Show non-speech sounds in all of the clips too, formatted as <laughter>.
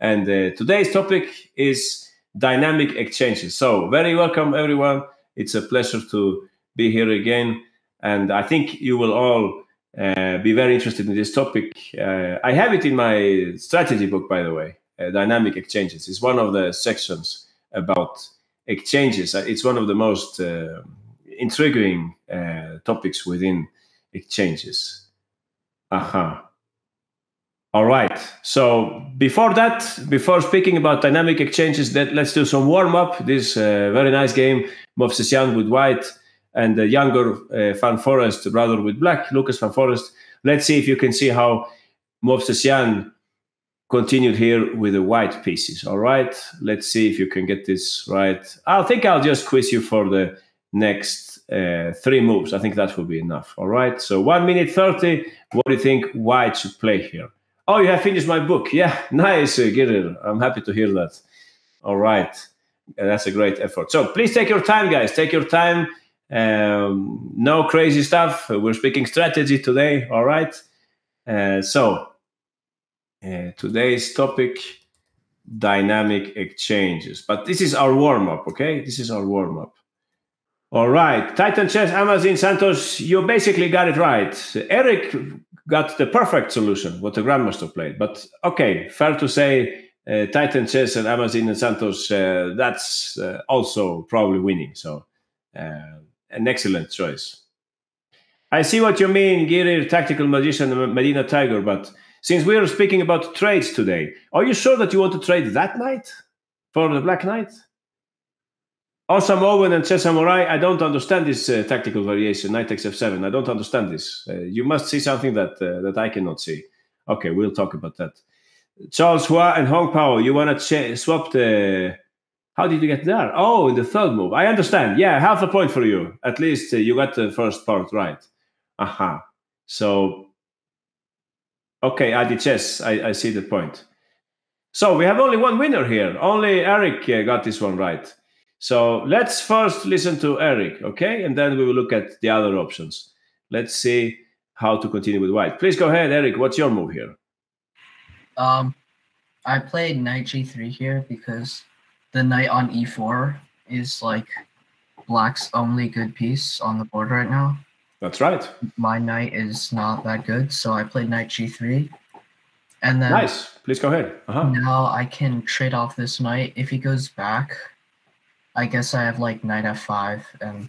And uh, today's topic is dynamic exchanges. So, very welcome, everyone. It's a pleasure to be here again. And I think you will all uh, be very interested in this topic. Uh, I have it in my strategy book, by the way. Uh, dynamic exchanges is one of the sections about exchanges. Uh, it's one of the most uh, intriguing topics within exchanges. Aha. All right. So before that, before speaking about dynamic exchanges, that let's do some warm up. This uh, very nice game, Movsesian with white and the younger uh, Van Foreest rather with black, Lucas Van Foreest. Let's see if you can see how Movsesian continued here with the white pieces. All right. Let's see if you can get this right. I think I'll just quiz you for the next uh, three moves. I think that will be enough. All right. So one minute 30. What do you think white should play here? Oh, you have finished my book. Yeah, <laughs> nice, uh, Girir. I'm happy to hear that. All right. That's a great effort. So please take your time, guys. Take your time. Um, no crazy stuff. We're speaking strategy today. All right. Uh, so uh, today's topic dynamic exchanges. But this is our warm up, okay? This is our warm up. All right. Titan Chess, Amazon Santos, you basically got it right. Eric got the perfect solution, what the Grandmaster played. But okay, fair to say, uh, Titan Chess and Amazon and Santos, uh, that's uh, also probably winning. So, uh, an excellent choice. I see what you mean, Girir, Tactical Magician, Medina Tiger, but since we are speaking about trades today, are you sure that you want to trade that knight for the Black Knight? Awesome Owen and Chess Samurai, I don't understand this uh, tactical variation, knight takes f7. I don't understand this. Uh, you must see something that uh, that I cannot see. Okay, we'll talk about that. Charles Hua and Hong Pao, you want to swap the. How did you get there? Oh, in the third move. I understand. Yeah, half a point for you. At least uh, you got the first part right. Aha. So, okay, Adi Chess, I, I see the point. So we have only one winner here. Only Eric uh, got this one right. So let's first listen to Eric, okay? And then we will look at the other options. Let's see how to continue with white. Please go ahead, Eric. What's your move here? Um, I played knight g3 here because the knight on e4 is like black's only good piece on the board right now. That's right. My knight is not that good, so I played knight g3. And then nice. Please go ahead. Uh-huh. Now I can trade off this knight. If he goes back, I guess I have like knight f5 and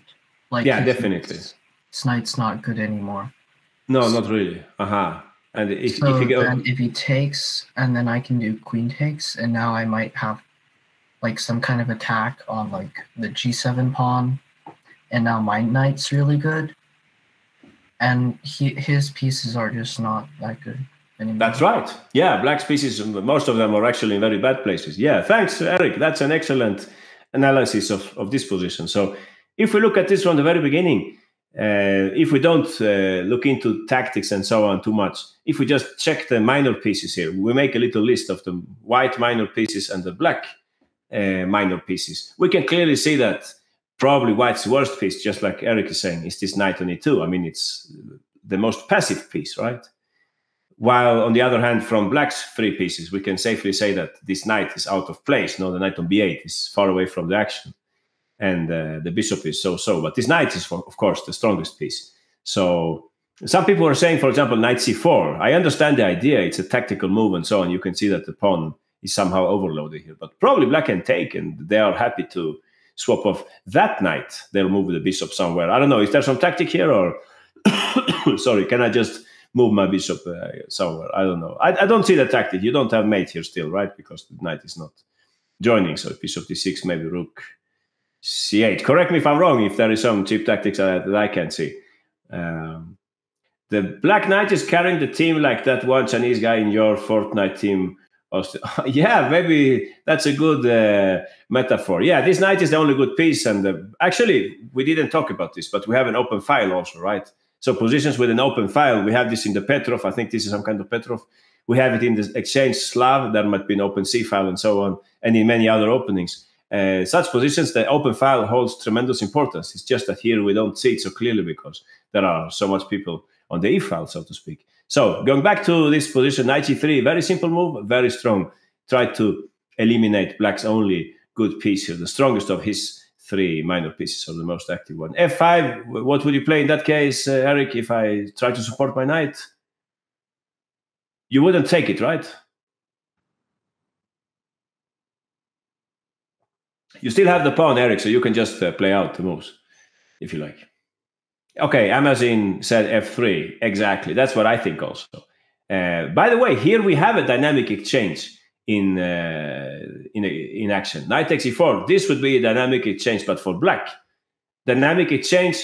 like yeah, definitely. This knight's not good anymore. No, not really. Uh huh. And if, so if, go... if he takes, and then I can do queen takes, and now I might have like some kind of attack on like the g7 pawn, and now my knight's really good, and he, his pieces are just not that good. Anymore. That's right. Yeah, black pieces, most of them are actually in very bad places. Yeah, thanks, Eric. That's an excellent analysis of, of this position. So if we look at this from the very beginning, uh, if we don't uh, look into tactics and so on too much, if we just check the minor pieces here, we make a little list of the white minor pieces and the black uh, minor pieces. We can clearly see that probably white's worst piece, just like Eric is saying, is this knight on e2. I mean, it's the most passive piece, right? While on the other hand, from black's three pieces, we can safely say that this knight is out of place. No, the knight on b8 is far away from the action, and uh, the bishop is so-so. But this knight is, of course, the strongest piece. So some people are saying, for example, knight c4. I understand the idea; it's a tactical move and so on. You can see that the pawn is somehow overloaded here, but probably black can take, and they are happy to swap off that knight. They'll move the bishop somewhere. I don't know. Is there some tactic here, or <coughs> sorry, can I just move my bishop uh, somewhere. I don't know. I, I don't see the tactic. You don't have mate here still, right? Because the knight is not joining. So bishop d6, maybe rook c8. Correct me if I'm wrong. If there is some cheap tactics that, that I can see. Um, the black knight is carrying the team like that one Chinese guy in your Fortnite team. <laughs> yeah, maybe that's a good uh, metaphor. Yeah, this knight is the only good piece. And uh, actually, we didn't talk about this, but we have an open file also, right? So positions with an open file, we have this in the Petrov. I think this is some kind of Petrov. We have it in the Exchange Slav. There might be an open C file and so on, and in many other openings. Uh, such positions, the open file holds tremendous importance. It's just that here we don't see it so clearly because there are so much people on the E file, so to speak. So going back to this position, knight g3, very simple move, very strong. Try to eliminate black's only good piece here, the strongest of his three minor pieces, or the most active one. f5, what would you play in that case, uh, Eric, if I try to support my knight? You wouldn't take it, right? You still have the pawn, Eric, so you can just uh, play out the moves if you like. Okay, Amazon said f3. Exactly. That's what I think also. Uh, by the way, here we have a dynamic exchange in uh, in in action. Knight takes e4. This would be a dynamic exchange, but for black. Dynamic exchange,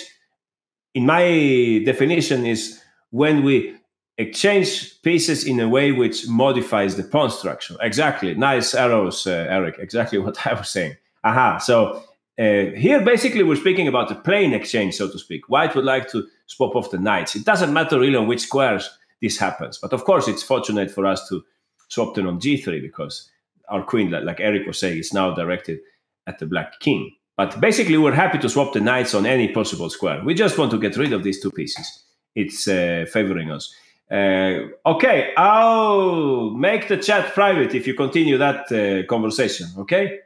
in my definition, is when we exchange pieces in a way which modifies the pawn structure. Exactly. Nice arrows, uh, Eric. Exactly <laughs> what I was saying. Aha. So uh, here, basically, we're speaking about the plain exchange, so to speak. White would like to swap off the knights. It doesn't matter really on which squares this happens. But of course, it's fortunate for us to swap them on g3 because our queen, like Eric was saying, is now directed at the black king. But basically, we're happy to swap the knights on any possible square. We just want to get rid of these two pieces. It's uh, favoring us. Uh, okay, I'll make the chat private if you continue that uh, conversation. Okay.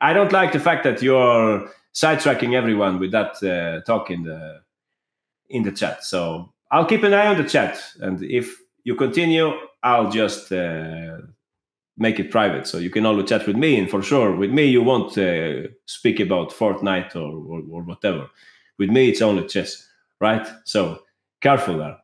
I don't like the fact that you're sidetracking everyone with that uh, talk in the in the chat. So I'll keep an eye on the chat, and if you continue, I'll just uh, make it private. So you can always chat with me, and for sure, with me you won't uh, speak about Fortnite or, or, or whatever. With me, it's only chess, right? So careful there.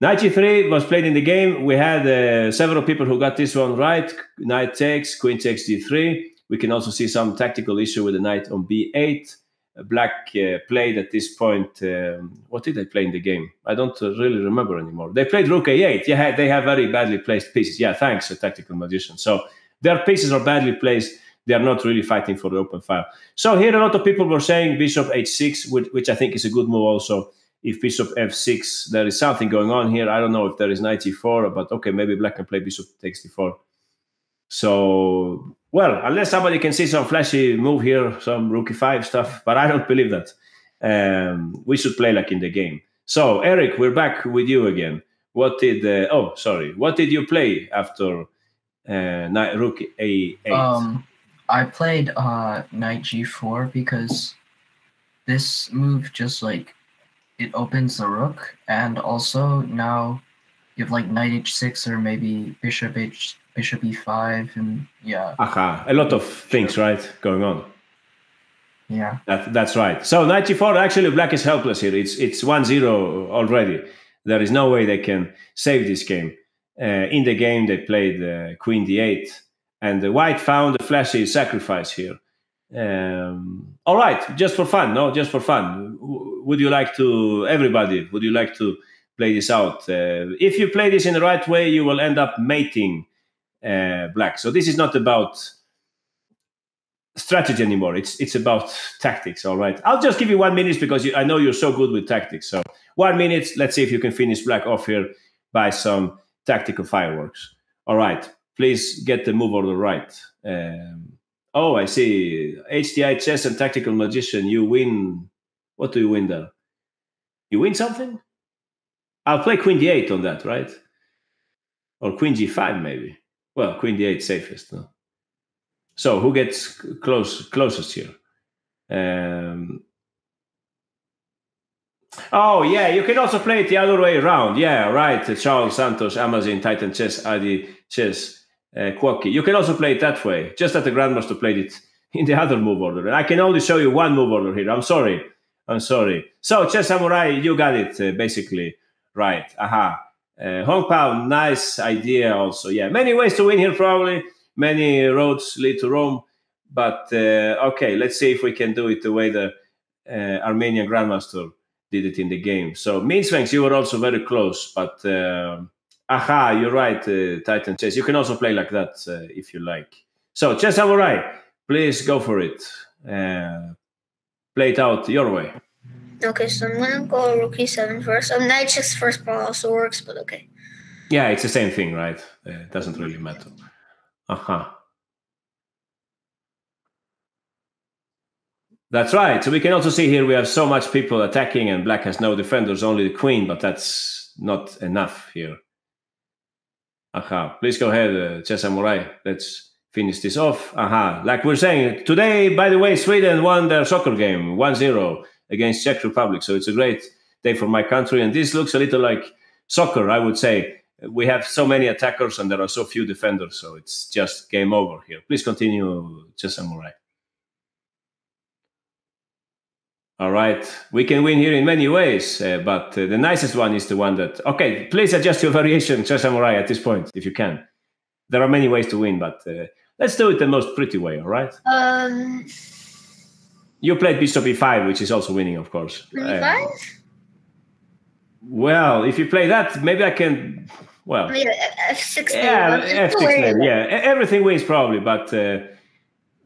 Knight g3 was played in the game. We had uh, several people who got this one right. Knight takes, queen takes d3. We can also see some tactical issue with the knight on b8. Black uh, played at this point. Um, what did they play in the game? I don't uh, really remember anymore. They played rook a8. Yeah, they have very badly placed pieces. Yeah, thanks, a tactical magician. So their pieces are badly placed. They are not really fighting for the open file. So here, a lot of people were saying bishop h6, which, which I think is a good move. Also, if bishop f6, there is something going on here. I don't know if there is knight e4, but okay, maybe black can play bishop takes d4. So well, unless somebody can see some flashy move here, some rookie five stuff, but I don't believe that. Um, we should play like in the game. So, Eric, we're back with you again. What did? Uh, oh, sorry. What did you play after uh, knight rook a8? Um, I played uh, knight g4 because this move just like it opens the rook, and also now you have like knight h6 or maybe bishop h bishop e5 and yeah. Aha, a lot of things right going on. Yeah. That, that's right. So 94 actually black is helpless here. It's it's 1-0 already. There is no way they can save this game. Uh, in the game they played uh, queen d8 and the white found a flashy sacrifice here. Um, all right just for fun no just for fun. Would you like to everybody would you like to play this out? Uh, if you play this in the right way you will end up mating uh, black. So this is not about strategy anymore. It's it's about tactics. All right. I'll just give you one minute because you, I know you're so good with tactics. So one minute. Let's see if you can finish black off here by some tactical fireworks. All right. Please get the move order right. Um, oh, I see. HDI chess and tactical magician. You win. What do you win there? You win something? I'll play queen d8 on that, right? Or queen g5 maybe. Well, queen d8 safest. No? So who gets close closest here? Um, oh yeah, you can also play it the other way around. Yeah, right. Charles Santos, Amazon, Titan Chess, Adi Chess, uh, Quacky. You can also play it that way. Just that the Grandmaster played it <laughs> in the other move order. I can only show you one move order here. I'm sorry. I'm sorry. So Chess Samurai, you got it uh, basically right. Aha. Uh, Hong Pao, nice idea also. Yeah, many ways to win here, probably. Many roads lead to Rome. But uh, okay, let's see if we can do it the way the uh, Armenian Grandmaster did it in the game. So, Minsvengs, you were also very close. But uh, aha, you're right, uh, Titan Chess. You can also play like that uh, if you like. So, Chess Samurai, please go for it. Play it out your way. Okay, so I'm gonna go rook e7 first. Um, knight first probably also works, but okay. Yeah, it's the same thing, right? Uh, it doesn't really matter. Uh huh. That's right. So we can also see here we have so much people attacking, and black has no defenders, only the queen, but that's not enough here. Aha. Please go ahead, uh, Chess Samurai. Let's finish this off. Aha. Like we're saying, today, by the way, Sweden won their soccer game 1 0 against Czech Republic. So it's a great day for my country. And this looks a little like soccer, I would say. We have so many attackers and there are so few defenders. So it's just game over here. Please continue, Chess Samurai. All right, we can win here in many ways, uh, but uh, the nicest one is the one that. Okay, please adjust your <laughs> variation, Chess Samurai, at this point, if you can. There are many ways to win, but uh, let's do it the most pretty way, all right? Um, You played Bishop e5, which is also winning, of course. Uh, 25? well, if you play that, maybe I can. Well, Maybe F6 yeah. F6 maybe, yeah, everything wins probably, but. Uh,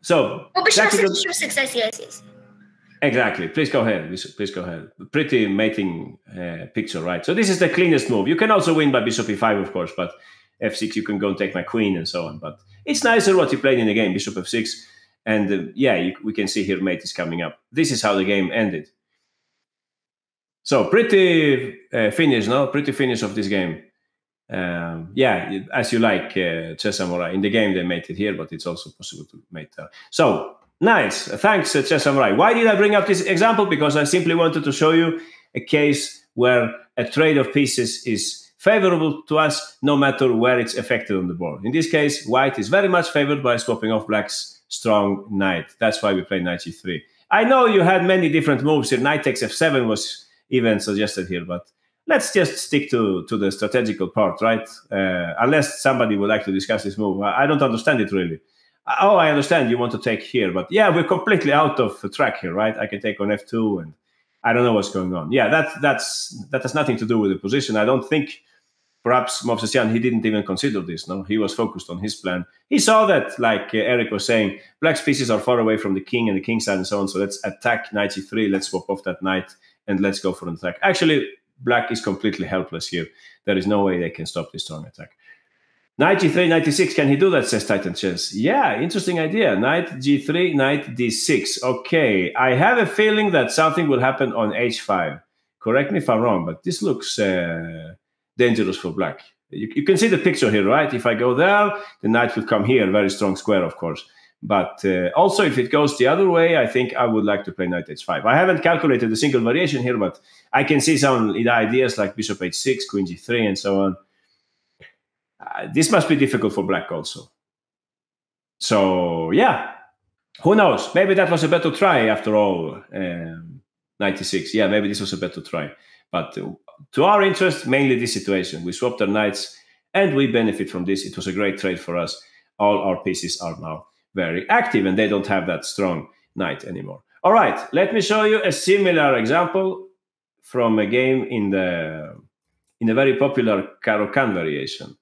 so, Oh, Bishop tactical- 6, Bishop 6, I see, I see. Exactly. Please go ahead. Please, please go ahead. Pretty mating uh, picture, right? So this is the cleanest move. You can also win by bishop e5, of course, but f6 you can go and take my queen and so on. But it's nicer what you played in the game, bishop f6, and uh, yeah, you, we can see here mate is coming up. This is how the game ended. So pretty uh, finish, no? Pretty finish of this game. Um, yeah, as you like, uh. In the game they made it here, but it's also possible to mate there. So Nice. Thanks, uh. Why did I bring up this example? Because I simply wanted to show you a case where a trade of pieces is favorable to us no matter where it's affected on the board. In this case, white is very much favored by swapping off black's strong knight. That's why we play knight g3. I know you had many different moves here. Knight takes f7 was even suggested here, but let's just stick to, to the strategical part, right? Uh, unless somebody would like to discuss this move. I I don't understand it really. Oh, I understand you want to take here, but yeah, we're completely out of track here, right? I can take on f2, and I don't know what's going on. Yeah, that that's that has nothing to do with the position. I don't think perhaps Movsesian he didn't even consider this. No, he was focused on his plan. He saw that, like uh, Eric was saying, black pieces are far away from the king and the king side and so on. So let's attack knight e3. Let's swap off that knight and let's go for an attack. Actually, black is completely helpless here. There is no way they can stop this strong attack. Knight g3, knight d6. Can he do that? Says Titan Chess. Yeah, interesting idea. Knight g3, knight d6. Okay, I have a feeling that something will happen on h5. Correct me if I'm wrong, but this looks uh, dangerous for black. You, you can see the picture here, right? If I go there, the knight will come here. Very strong square, of course. But uh, also, if it goes the other way, I think I would like to play knight h5. I haven't calculated the single variation here, but I can see some ideas like bishop h6, queen g3, and so on. Uh, this must be difficult for black also. So yeah, who knows? Maybe that was a better try after all. Um, 96. Yeah, maybe this was a better try. But uh, to our interest, mainly this situation. We swapped our knights and we benefit from this. It was a great trade for us. All our pieces are now very active and they don't have that strong knight anymore. All right, let me show you a similar example from a game in the in a very popular Caro-Kann variation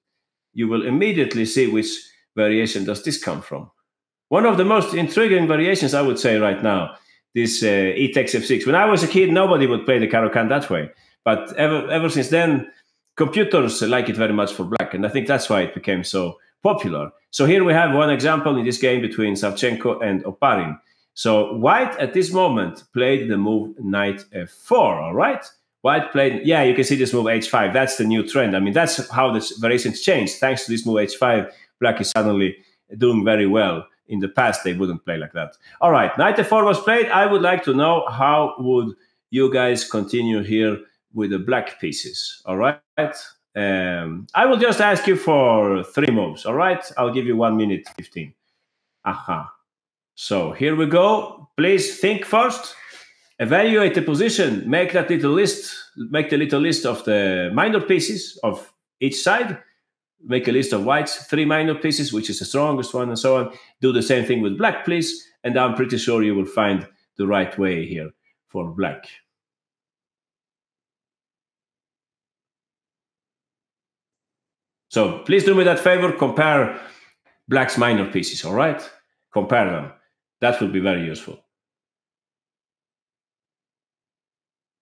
you will immediately see which variation does this come from. One of the most intriguing variations, I would say, right now, this uh, e takes f6. When I was a kid, nobody would play the Caro-Kann that way. But ever, ever since then, computers like it very much for black. And I think that's why it became so popular. So here we have one example in this game between Savchenko and Oparin. So white at this moment played the move knight f4, all right? White played, yeah, you can see this move h5. That's the new trend. I mean, that's how the variations changed. Thanks to this move h5, black is suddenly doing very well. In the past, they wouldn't play like that. All right, knight f4 was played. I would like to know how would you guys continue here with the black pieces. All right. Um, I will just ask you for three moves. All right. I'll give you one minute 15. Aha. So here we go. Please think first evaluate the position, make that little list, make the little list of the minor pieces of each side, make a list of whites, three minor pieces, which is the strongest one, and so on. Do the same thing with black, please, and I'm pretty sure you will find the right way here for black. So please do me that favor, compare black's minor pieces, all right? Compare them. That will be very useful.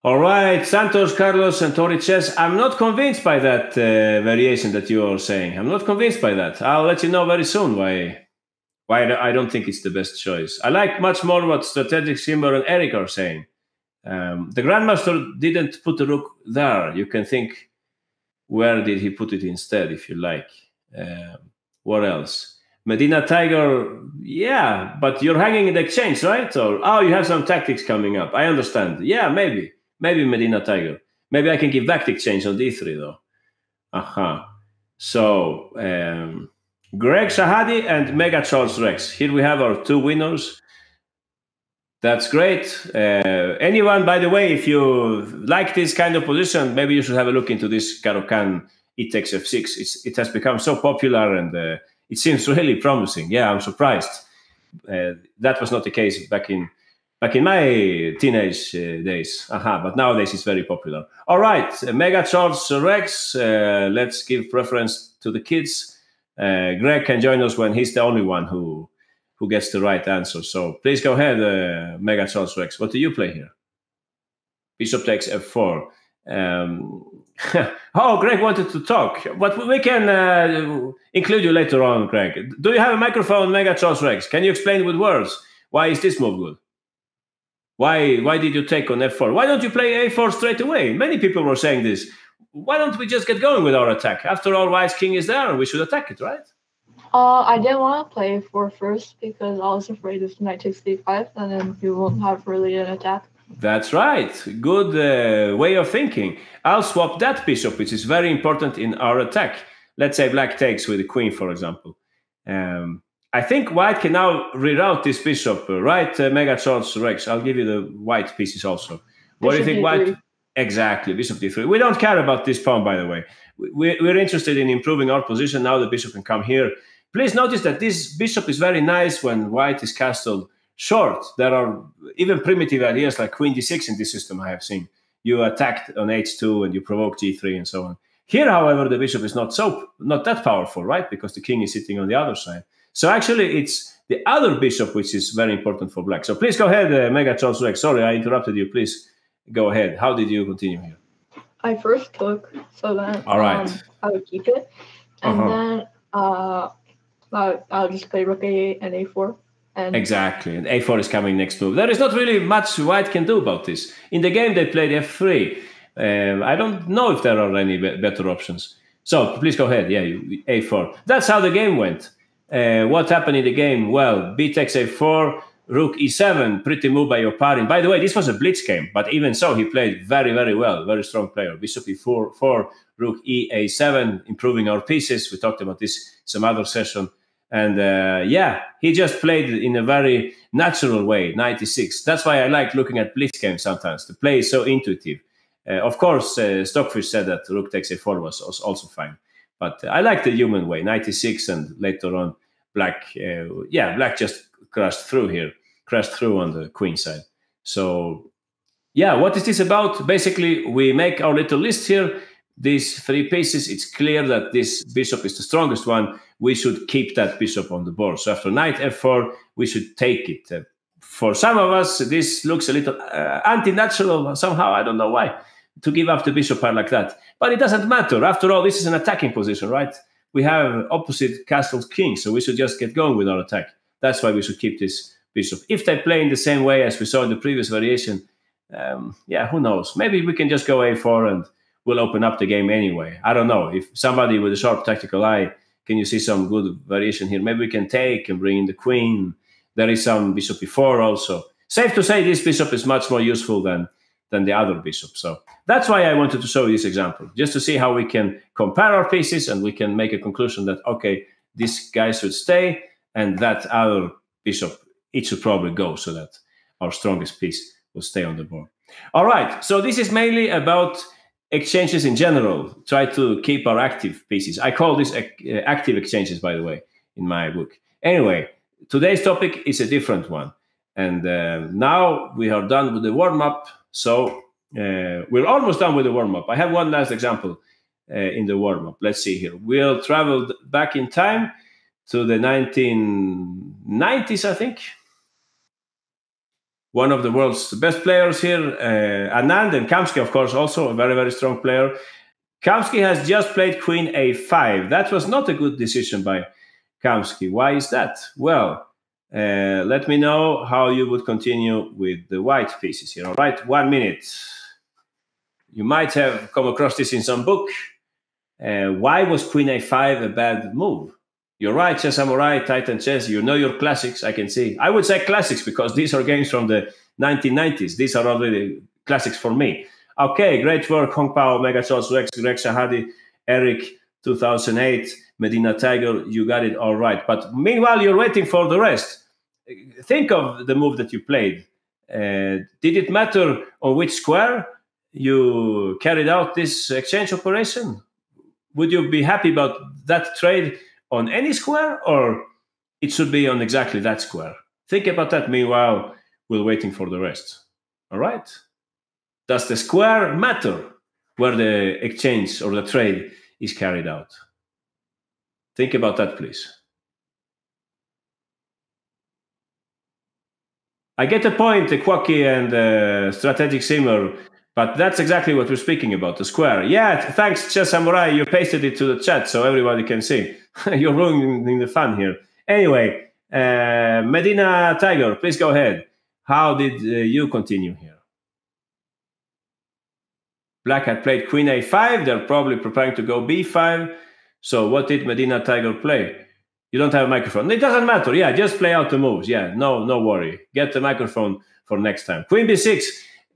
All right, Santos, Carlos, and Tori Chess. I'm not convinced by that uh, variation that you are saying. I'm not convinced by that. I'll let you know very soon why why I don't think it's the best choice. I like much more what Strategic Simber and Eric are saying. Um, the Grandmaster didn't put the rook there. You can think, where did he put it instead, if you like? Uh, what else? Medina Tiger, yeah, but you're hanging in the exchange, right? Or oh, you have some tactics coming up. I understand. Yeah, maybe, maybe Medina Tiger. Maybe I can give back the exchange on D3 though. Aha. Uh-huh. So um, Greg Shahade and Mega Charles Rex. Here we have our two winners. That's great. Uh, anyone, by the way, if you like this kind of position, maybe you should have a look into this Caro-Kann e takes f6. It's, it has become so popular and uh, it seems really promising. Yeah, I'm surprised. Uh, that was not the case back in back in my teenage uh, days. Aha, but nowadays it's very popular. All right, uh, Mega Charles Rex. Uh, let's give preference to the kids. Greg can join us when he's the only one who who gets the right answer. So please go ahead, uh, Mega Charles Rex. What do you play here? Bishop takes f4. Um, <laughs> oh, Greg wanted to talk, but we can uh, include you later on, Greg. Do you have a microphone, Mega Charles Rex? Can you explain with words why is this move good? Why why did you take on f4? Why don't you play a4 straight away? Many people were saying this. Why don't we just get going with our attack? After all, White's king is there, and we should attack it, right? Uh, I didn't want to play a4 first because I was afraid if knight takes d5, and then you won't have really an attack. That's right. Good uh, way of thinking. I'll swap that bishop, which is very important in our attack. Let's say black takes with the queen, for example. Um, I think white can now reroute this bishop, uh, right, uh, Mega Charles Rex? I'll give you the white pieces also. What bishop do you think, D3. white? Exactly, bishop d3. We don't care about this pawn, by the way. We, we're interested in improving our position. Now the bishop can come here. Please notice that this bishop is very nice when white is castled short. There are even primitive ideas like queen d6 in this system I have seen. You attacked on h2 and you provoke g3 and so on. Here, however, the bishop is not so not that powerful, right? Because the king is sitting on the other side. So actually, it's the other bishop which is very important for black. So please go ahead, uh, Mega Charles Rex. Sorry, I interrupted you. Please go ahead. How did you continue here? I first took, so then all right, um, I would keep it, and uh-huh. then uh, I'll, I'll just play rook a8 and a4. And exactly, and a4 is coming next move. There is not really much white can do about this. In the game, they played f3. Um, I don't know if there are any be- better options. So please go ahead. Yeah, a4. That's how the game went. Uh, what happened in the game? Well, b takes a4, rook e7, pretty move by your opponent. By the way, this was a blitz game, but even so, he played very, very well. Very strong player. Bishop e4, 4, rook e a7, improving our pieces. We talked about this some other session. And uh, yeah, he just played in a very natural way, 96. That's why I like looking at blitz games sometimes. The play is so intuitive. Uh, of course, uh, Stockfish said that rook takes a4 was, was also fine. But I like the human way, 96, and later on, black, uh, yeah, black just crashed through here, crashed through on the queen side. So, yeah, what is this about? Basically, we make our little list here these three pieces, it's clear that this bishop is the strongest one. We should keep that bishop on the board. So after knight f4, we should take it. Uh, for some of us, this looks a little uh, anti-natural somehow. I don't know why to give up the bishop like that. But it doesn't matter. After all, this is an attacking position, right? We have opposite castle's king, so we should just get going with our attack. That's why we should keep this bishop. If they play in the same way as we saw in the previous variation, um, yeah, who knows? Maybe we can just go a4 and we'll open up the game anyway. I don't know. If somebody with a sharp tactical eye, can you see some good variation here? Maybe we can take and bring in the queen. There is some bishop e4 also. Safe to say this bishop is much more useful than than the other bishop. So that's why I wanted to show this example, just to see how we can compare our pieces and we can make a conclusion that okay, this guy should stay and that other bishop it should probably go so that our strongest piece will stay on the board. All right, so this is mainly about exchanges in general try to keep our active pieces. I call this active exchanges, by the way, in my book. Anyway, today's topic is a different one. And uh, now we are done with the warm up. So uh, we're almost done with the warm up. I have one last example uh, in the warm up. Let's see here. We'll travel back in time to the 1990s, I think one of the world's best players here, uh, Anand and Kamsky, of course, also a very, very strong player. Kamsky has just played Queen A5. That was not a good decision by Kamsky. Why is that? Well, uh, let me know how you would continue with the white pieces here. All right, one minute. You might have come across this in some book. uh, why was queen a5 a bad move? You're right, chess samurai, Titan chess. You know your classics. I can see. I would say classics because these are games from the 1990s. These are already classics for me. Okay, great work, Hong Pao, Mega Charles Rex, Greg Shahade, Eric, 2008, Medina Tiger. You got it all right. But meanwhile, you're waiting for the rest. Think of the move that you played. Uh, did it matter on which square you carried out this exchange operation? Would you be happy about that trade on any square, or it should be on exactly that square? Think about that. Meanwhile, we're waiting for the rest. All right. Does the square matter where the exchange or the trade is carried out? Think about that, please. I get the point, the Quacky and the strategic simmer, but that's exactly what we're speaking about the square. Yeah, thanks, Chess Samurai. You pasted it to the chat so everybody can see. <laughs> You're ruining the fun here. Anyway, uh, Medina Tiger, please go ahead. How did uh, you continue here? Black had played queen a5. They're probably preparing to go b5. So what did Medina Tiger play? You don't have a microphone. It doesn't matter. Yeah, just play out the moves. Yeah, no, no worry. Get the microphone for next time. Queen b6.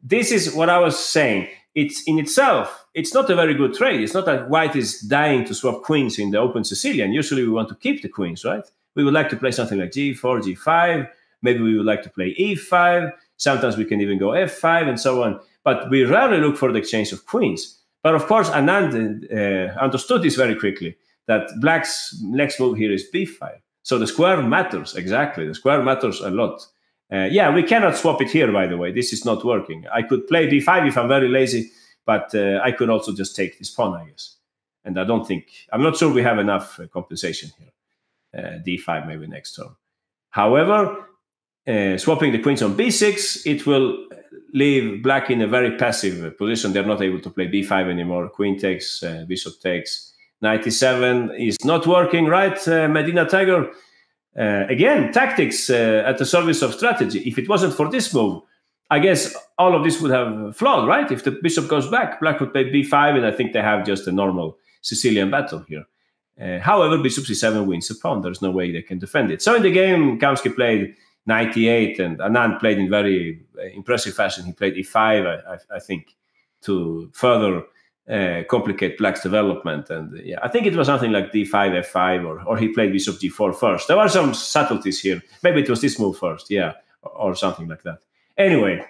This is what I was saying. It's in itself, it's not a very good trade. It's not that white is dying to swap queens in the open Sicilian. Usually we want to keep the queens, right? We would like to play something like g4, g5. Maybe we would like to play e5. Sometimes we can even go f5 and so on but we rarely look for the exchange of queens. But of course, Anand uh, understood this very quickly that black's next move here is b5. So the square matters, exactly. The square matters a lot. Uh, yeah, we cannot swap it here, by the way. This is not working. I could play b5 if I'm very lazy, but uh, I could also just take this pawn, I guess. And I don't think, I'm not sure we have enough uh, compensation here. Uh, d5 maybe next turn. However, uh, swapping the queens on b6, it will leave black in a very passive position. They're not able to play b5 anymore. Queen takes, uh, bishop takes. 97 is not working, right, uh, Medina Tiger? Uh, again, tactics uh, at the service of strategy. If it wasn't for this move, I guess all of this would have flawed, right? If the bishop goes back, black would play b5, and I think they have just a normal Sicilian battle here. Uh, however, bishop c7 wins a pawn. There's no way they can defend it. So in the game, Kamsky played 98, and Anand played in very uh, impressive fashion. He played e5, I, I, I think, to further uh, complicate Black's development. And uh, yeah, I think it was something like d5, f5, or, or he played bishop g4 first. There were some subtleties here. Maybe it was this move first, yeah, or, or something like that. Anyway,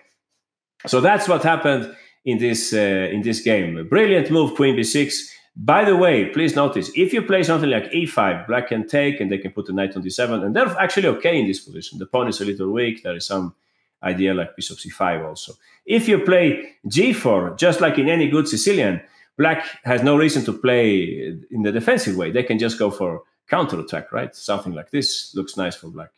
so that's what happened in this uh, in this game. A brilliant move, queen b6 by the way, please notice if you play something like e5, black can take and they can put the knight on d7, and they're actually okay in this position. The pawn is a little weak. There is some idea like bishop c5 also. If you play g4, just like in any good Sicilian, black has no reason to play in the defensive way. They can just go for counterattack, right? Something like this looks nice for black.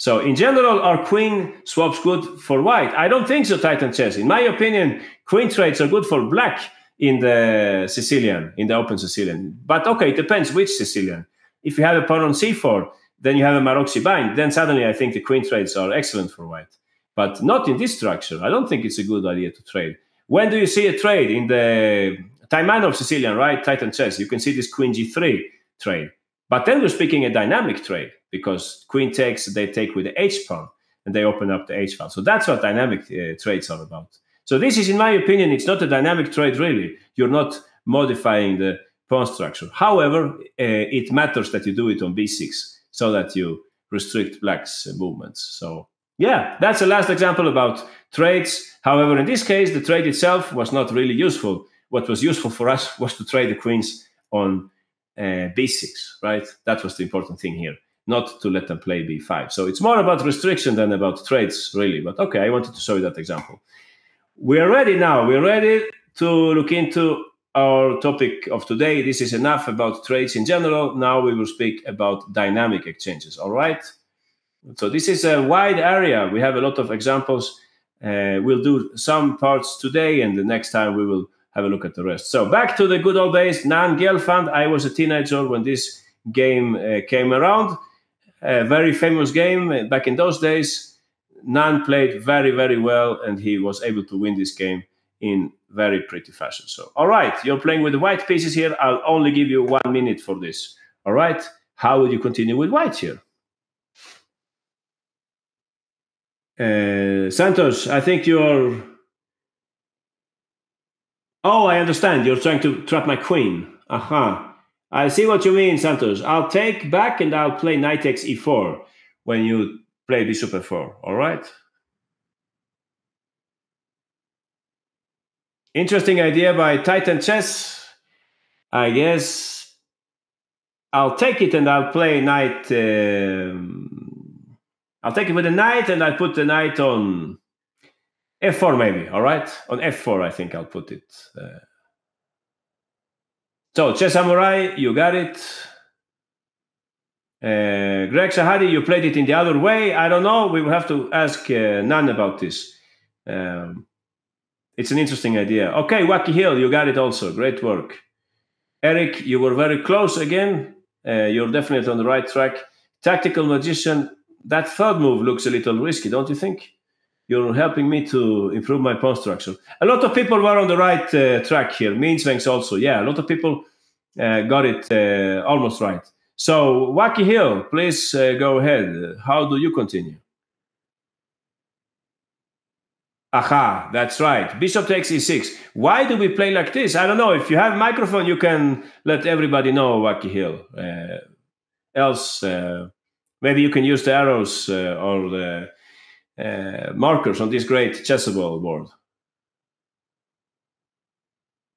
So in general, are queen swaps good for white? I don't think so, Titan chess. In my opinion, queen trades are good for black in the Sicilian, in the open Sicilian. But okay, it depends which Sicilian. If you have a pawn on c4, then you have a Maroczy bind. Then suddenly I think the queen trades are excellent for white. But not in this structure. I don't think it's a good idea to trade. When do you see a trade? In the Taimanov Sicilian, right? Titan chess. You can see this queen g3 trade. But then we're speaking a dynamic trade because queen takes, they take with the h pawn and they open up the h file. So that's what dynamic uh, trades are about. So this is, in my opinion, it's not a dynamic trade really. You're not modifying the pawn structure. However, uh, it matters that you do it on b6 so that you restrict black's uh, movements. So yeah, that's the last example about trades. However, in this case, the trade itself was not really useful. What was useful for us was to trade the queens on uh, b6, right? That was the important thing here, not to let them play b5. So it's more about restriction than about trades, really. But okay, I wanted to show you that example we are ready now. We're ready to look into our topic of today. This is enough about trades in general. Now we will speak about dynamic exchanges. All right. So this is a wide area. We have a lot of examples. Uh, we'll do some parts today, and the next time we will have a look at the rest. So back to the good old days. Anand Gelfand. I was a teenager when this game uh, came around. A very famous game back in those days. Anand played very, very well, and he was able to win this game in very pretty fashion. So, all right, you're playing with the white pieces here. I'll only give you one minute for this. All right, how would you continue with white here? Uh, Santos, I think you're. Oh, I understand. You're trying to trap my queen. Aha. Uh-huh. I see what you mean, Santos. I'll take back and I'll play knight x e4 when you play bishop f4. All right. Interesting idea by Titan Chess. I guess I'll take it and I'll play knight. Um, I'll take it with a knight and I'll put the knight on f4 maybe. All right, on f4 I think I'll put it. Uh, so Chess Samurai, you got it. Uh, Greg Shahade, you played it in the other way. I don't know. We will have to ask uh, Anand about this. Um, it's an interesting idea. Okay, Wacky Hill, you got it also. Great work. Eric, you were very close again. Uh, you're definitely on the right track. Tactical Magician, that third move looks a little risky, don't you think? You're helping me to improve my pawn structure. A lot of people were on the right uh, track here. Meanswanks also. Yeah, a lot of people uh, got it uh, almost right. So, Wacky Hill, please uh, go ahead. How do you continue? Aha, that's right. Bishop takes e6. Why do we play like this? I don't know. If you have microphone, you can let everybody know, Wacky Hill. Uh, else, uh, maybe you can use the arrows or the uh, markers on this great chessable board.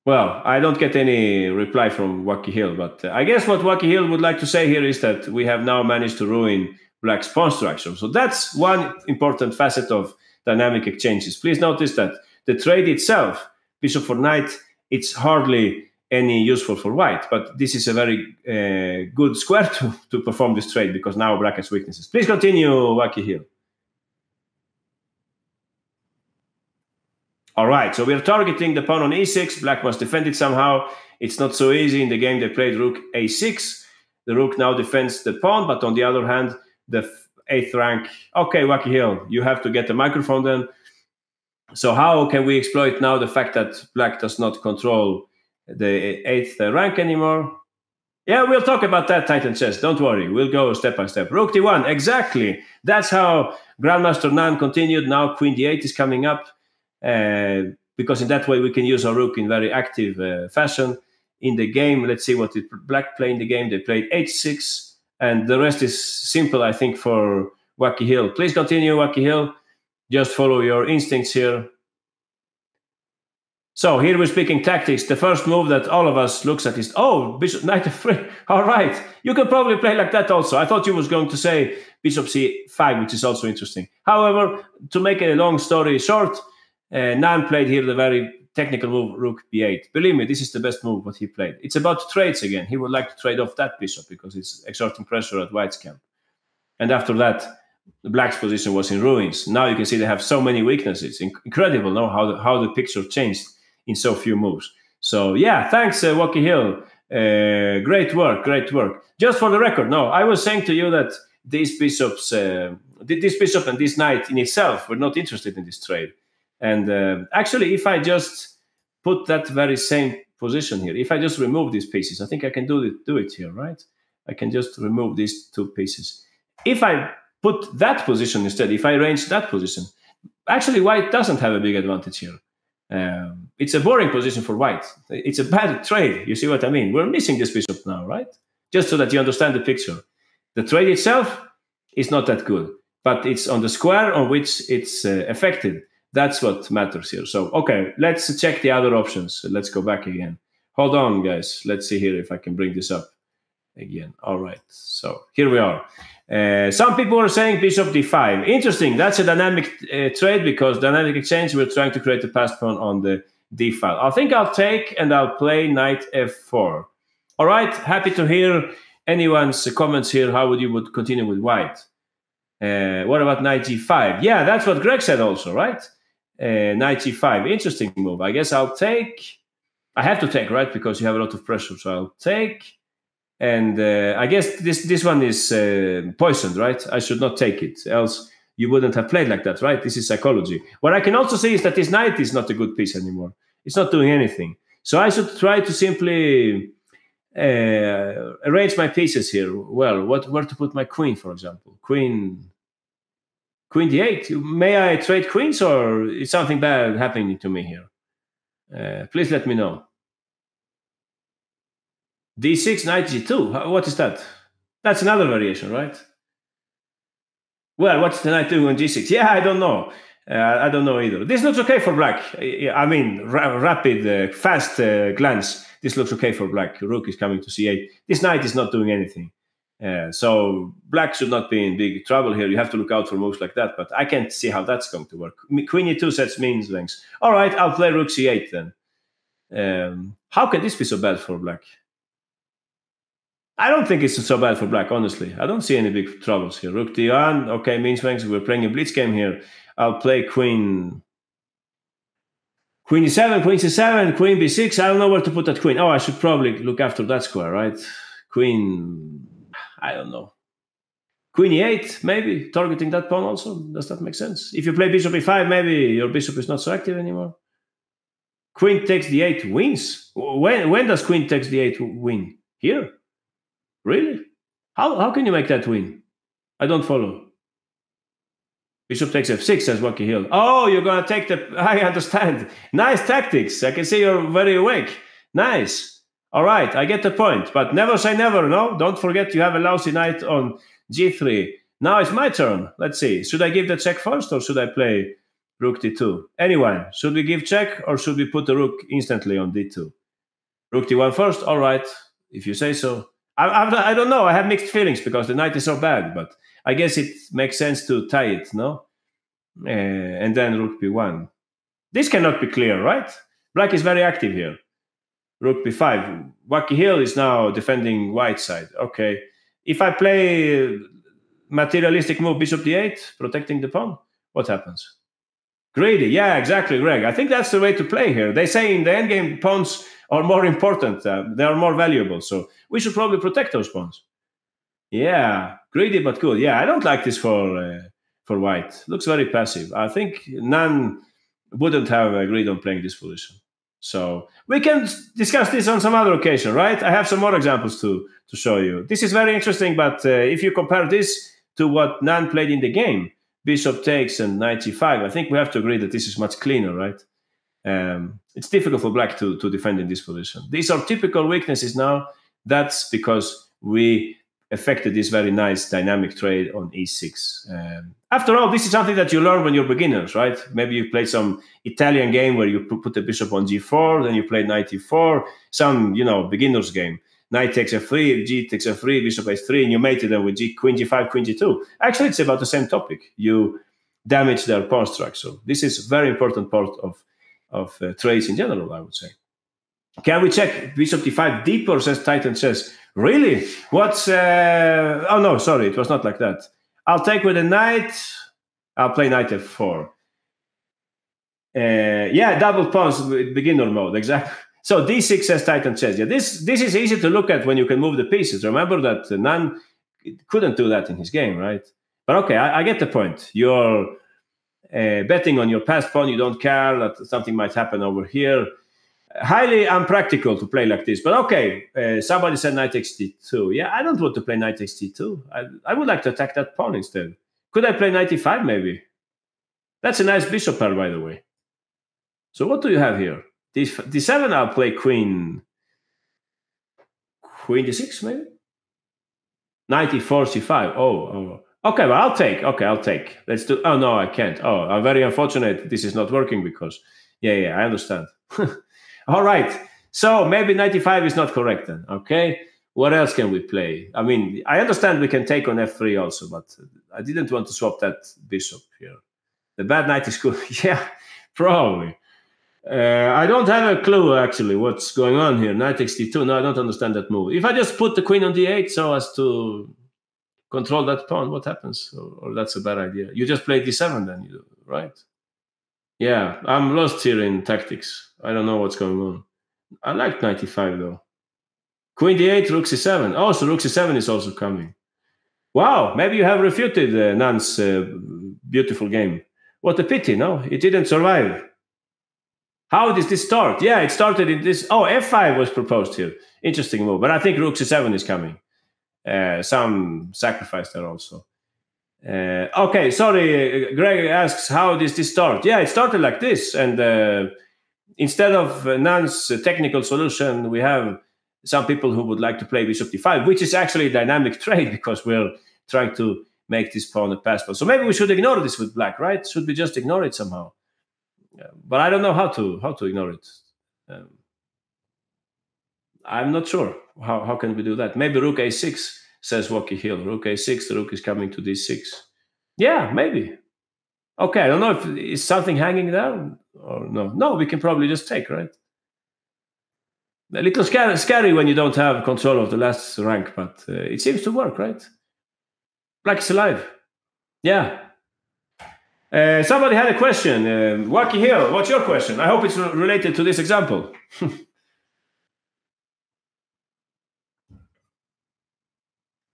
Well, I don't get any reply from Wacky Hill, but uh, I guess what Wacky Hill would like to say here is that we have now managed to ruin Black's pawn structure. So that's one important facet of dynamic exchanges. Please notice that the trade itself, bishop for knight, it's hardly any useful for white, but this is a very uh, good square <laughs> to, to perform this trade because now black has weaknesses. Please continue, Wacky Hill. All right, so we're targeting the pawn on e6. Black must defend it somehow. It's not so easy. In the game, they played rook a6. The rook now defends the pawn, but on the other hand, the eighth rank. Okay, Wacky Hill, you have to get the microphone then. So how can we exploit now the fact that black does not control the eighth rank anymore? Yeah, we'll talk about that, Titan Chess. Don't worry. We'll go step by step. Rook d1, exactly. That's how Grandmaster Anand continued. Now Queen d8 is coming up. Uh, because in that way we can use our rook in very active uh, fashion. In the game, let's see what did black play in the game. They played h6 and the rest is simple, I think, for Wacky Hill. Please continue, Wacky Hill. Just follow your instincts here. So here we're speaking tactics. The first move that all of us looks at is, oh, Bishop Knight f3. <laughs> All right, you can probably play like that also. I thought you was going to say Bishop c5, which is also interesting. However, to make a long story short, uh, Anand played here the very technical move rook b8. Believe me, this is the best move what he played. It's about trades again. He would like to trade off that bishop because it's exerting pressure at white's camp. And after that, the black's position was in ruins. Now you can see they have so many weaknesses. Incredible, no? How the, how the picture changed in so few moves. So yeah, thanks, uh, Hill. Uh, great work, great work. Just for the record, no, I was saying to you that these bishops, uh, this bishop and this knight in itself were not interested in this trade. And uh, actually, if I just put that very same position here, if I just remove these pieces, I think I can do it, do it here, right? I can just remove these two pieces. If I put that position instead, if I arrange that position, actually white doesn't have a big advantage here. Um, it's a boring position for white. It's a bad trade. You see what I mean? We're missing this bishop now, right? Just so that you understand the picture. The trade itself is not that good, but it's on the square on which it's uh, affected that's what matters here. So, okay, let's check the other options. Let's go back again. Hold on, guys. Let's see here if I can bring this up again. All right. So here we are. Uh, some people are saying bishop d5. Interesting. That's a dynamic uh, trade because dynamic exchange, we're trying to create a pass pawn on the d file. I think I'll take and I'll play knight f4. All right. Happy to hear anyone's comments here. How would you would continue with white? Uh, what about knight g5? Yeah, that's what Greg said also, right? Uh, 95. Interesting move. I guess I'll take. I have to take right because you have a lot of pressure, so I'll take. And uh, I guess this this one is uh, poisoned, right? I should not take it, else you wouldn't have played like that, right? This is psychology. What I can also see is that this knight is not a good piece anymore. It's not doing anything. So I should try to simply uh, arrange my pieces here. Well, what where to put my queen, for example? Queen, queen d8. May I trade queens, or is something bad happening to me here? Uh, please let me know. d6, knight g2. What is that? That's another variation, right? Well, what's the knight doing on g6? Yeah, I don't know. Uh, I don't know either. This looks okay for black. I mean, ra- rapid, uh, fast uh, glance. This looks okay for black. Rook is coming to c8. This knight is not doing anything. Uh, so black should not be in big trouble here. You have to look out for moves like that. But I can't see how that's going to work. Queen e2 sets means lengths. All right, I'll play rook c8 then. Um, how can this be so bad for black? I don't think it's so bad for black, honestly. I don't see any big troubles here. Rook d1, okay, means lengths. We're playing a blitz game here. I'll play queen. Queen e7, queen c7, queen b6. I don't know where to put that queen. Oh, I should probably look after that square, right? Queen, I don't know. Queen e8, maybe targeting that pawn also. Does that make sense? If you play bishop e5, maybe your bishop is not so active anymore. Queen takes d8 wins. When when does queen takes d8 win? Here? Really? How how can you make that win? I don't follow. Bishop takes f6, says Wacky Hill. Oh, you're going to take the. <laughs> I understand. Nice tactics. I can see you're very awake. Nice. All right, I get the point. But never say never, no? Don't forget you have a lousy knight on g3. Now it's my turn. Let's see. Should I give the check first or should I play rook d2? Anyway, should we give check or should we put the rook instantly on d2? Rook d1 first? All right, if you say so. I, I, I don't know. I have mixed feelings because the knight is so bad, but I guess it makes sense to tie it, no? Uh, and then rook b1. This cannot be clear, right? Black is very active here. Rook b5. Wacky Hill is now defending white side. Okay. If I play materialistic move bishop d8, protecting the pawn, what happens? Greedy. Yeah, exactly, Greg. I think that's the way to play here. They say in the endgame pawns are more important. Uh, they are more valuable. So we should probably protect those pawns. Yeah, greedy but good. Yeah, I don't like this for uh, for white. Looks very passive. I think none wouldn't have agreed on playing this position. So we can discuss this on some other occasion, right? I have some more examples to to show you. This is very interesting, but uh, if you compare this to what Anand played in the game, Bishop takes and knight g5, I think we have to agree that this is much cleaner, right? Um, it's difficult for black to, to defend in this position. These are typical weaknesses now. That's because we affected this very nice dynamic trade on e6. Um, after all, this is something that you learn when you're beginners, right? Maybe you play some Italian game where you put the bishop on g4, then you play knight e4, some, you know, beginner's game. Knight takes f3, g takes f3, bishop h3, and you mated them with g, queen g5, queen g2. Actually, it's about the same topic. You damage their pawn structure. This is very important part of, of uh, trades in general, I would say. Can we check bishop d5 deeper, says Titan says. Really? What's. Uh... Oh, no, sorry, it was not like that. I'll take with a knight. I'll play knight f4. Uh, yeah, double pawns beginner mode, exactly. So d6 says Titan says. Yeah, this this is easy to look at when you can move the pieces. Remember that Anand couldn't do that in his game, right? But okay, I, I get the point. You're uh, betting on your passed pawn. You don't care that something might happen over here highly unpractical to play like this. But okay, uh, somebody said knight takes d2. Yeah, I don't want to play knight takes d2. I, I would like to attack that pawn instead. Could I play knight e5 maybe? That's a nice bishop pair, by the way. So what do you have here? D, d7, I'll play queen. Queen d6 maybe? Knight e4, c5. Oh, oh. Okay, well, I'll take. Okay, I'll take. Let's do. Oh, no, I can't. Oh, I'm very unfortunate. This is not working because. Yeah, yeah, I understand. <laughs> All right. So maybe 95 is not correct then. Okay. What else can we play? I mean, I understand we can take on f3 also, but I didn't want to swap that bishop here. The bad knight is good. <laughs> yeah, probably. Uh, I don't have a clue actually what's going on here. Knight takes d2. No, I don't understand that move. If I just put the queen on d8 so as to control that pawn, what happens? Or, or that's a bad idea. You just play d7 then, you right? Yeah, I'm lost here in tactics. I don't know what's going on. I like 95 though. Queen d8, rook c7. Oh, so rook c7 is also coming. Wow, maybe you have refuted uh, Anand's uh, beautiful game. What a pity, no? It didn't survive. How did this start? Yeah, it started in this. Oh, f5 was proposed here. Interesting move. But I think rook c7 is coming. Uh, some sacrifice there also. Uh, okay, sorry. Greg asks, how did this start? Yeah, it started like this. And uh, instead of Anand's technical solution, we have some people who would like to play bishop d5, which is actually a dynamic <laughs> trade because we're trying to make this pawn a pass pawn. So maybe we should ignore this with black, right? Should we just ignore it somehow? but I don't know how to how to ignore it. Um, I'm not sure how how can we do that. Maybe rook a6 says Wacky Hill. Rook a6, the rook is coming to d6. Yeah, maybe. Okay, I don't know if is something hanging there or no. No, we can probably just take, right? A little scary, scary when you don't have control of the last rank, but uh, it seems to work, right? Black is alive. Yeah. Uh, somebody had a question. Uh, Wacky Hill, what's your question? I hope it's re- related to this example. <laughs>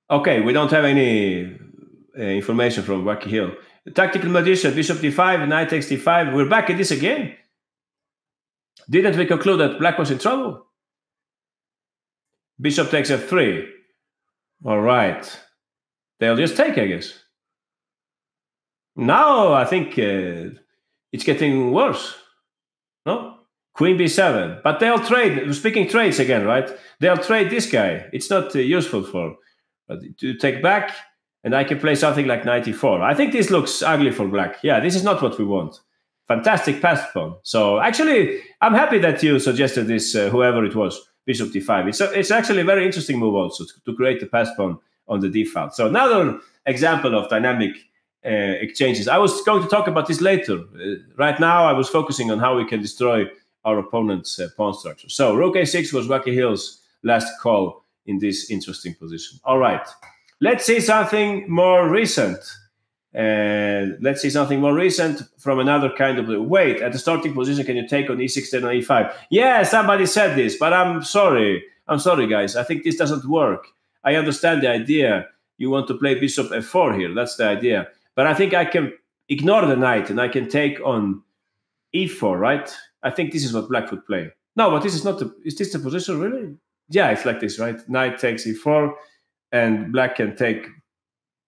okay, we don't have any uh, information from Wacky Hill. Tactical Magician, Bishop d5, Knight takes d5. We're back at this again. Didn't we conclude that Black was in trouble? Bishop takes f3. All right. They'll just take, I guess. Now I think uh, it's getting worse. No? Queen b7. But they'll trade, speaking trades again, right? They'll trade this guy. It's not uh, useful for to take back, and I can play something like 94. I think this looks ugly for black. Yeah, this is not what we want. Fantastic pass pawn. So actually, I'm happy that you suggested this, uh, whoever it was, bishop d5. It's, a, it's actually a very interesting move also to, to create the pass pawn on the d file. So another example of dynamic uh, exchanges. I was going to talk about this later. Uh, right now, I was focusing on how we can destroy our opponent's uh, pawn structure. So rook a6 was Wacky Hill's last call in this interesting position. All right, let's see something more recent. Uh, let's see something more recent from another kind of wait at the starting position. Can you take on e6 then on e5? Yeah, somebody said this, but I'm sorry. I'm sorry, guys. I think this doesn't work. I understand the idea. You want to play bishop f4 here. That's the idea. But I think I can ignore the knight and I can take on e4, right? I think this is what black would play. No, but this is not the. Is this the position really? Yeah, it's like this, right? Knight takes e4, and black can take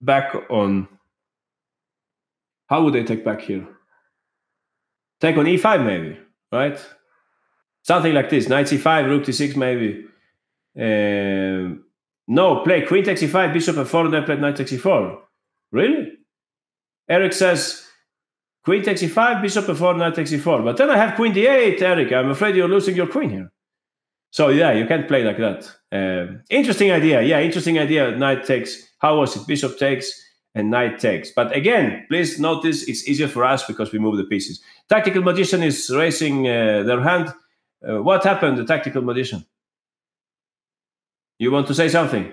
back on. How would they take back here? Take on e5, maybe, right? Something like this. Knight c5, rook d6, maybe. Um, no, play queen takes e5, bishop f4, then play knight takes e4. Really? Eric says queen takes e5, bishop f4, knight takes e4. But then I have queen d8, Eric. I'm afraid you're losing your queen here. So yeah, you can't play like that. Uh, interesting idea. Yeah, interesting idea. Knight takes. How was it? Bishop takes and knight takes. But again, please notice it's easier for us because we move the pieces. Tactical magician is raising uh, their hand. Uh, what happened, the tactical magician? You want to say something?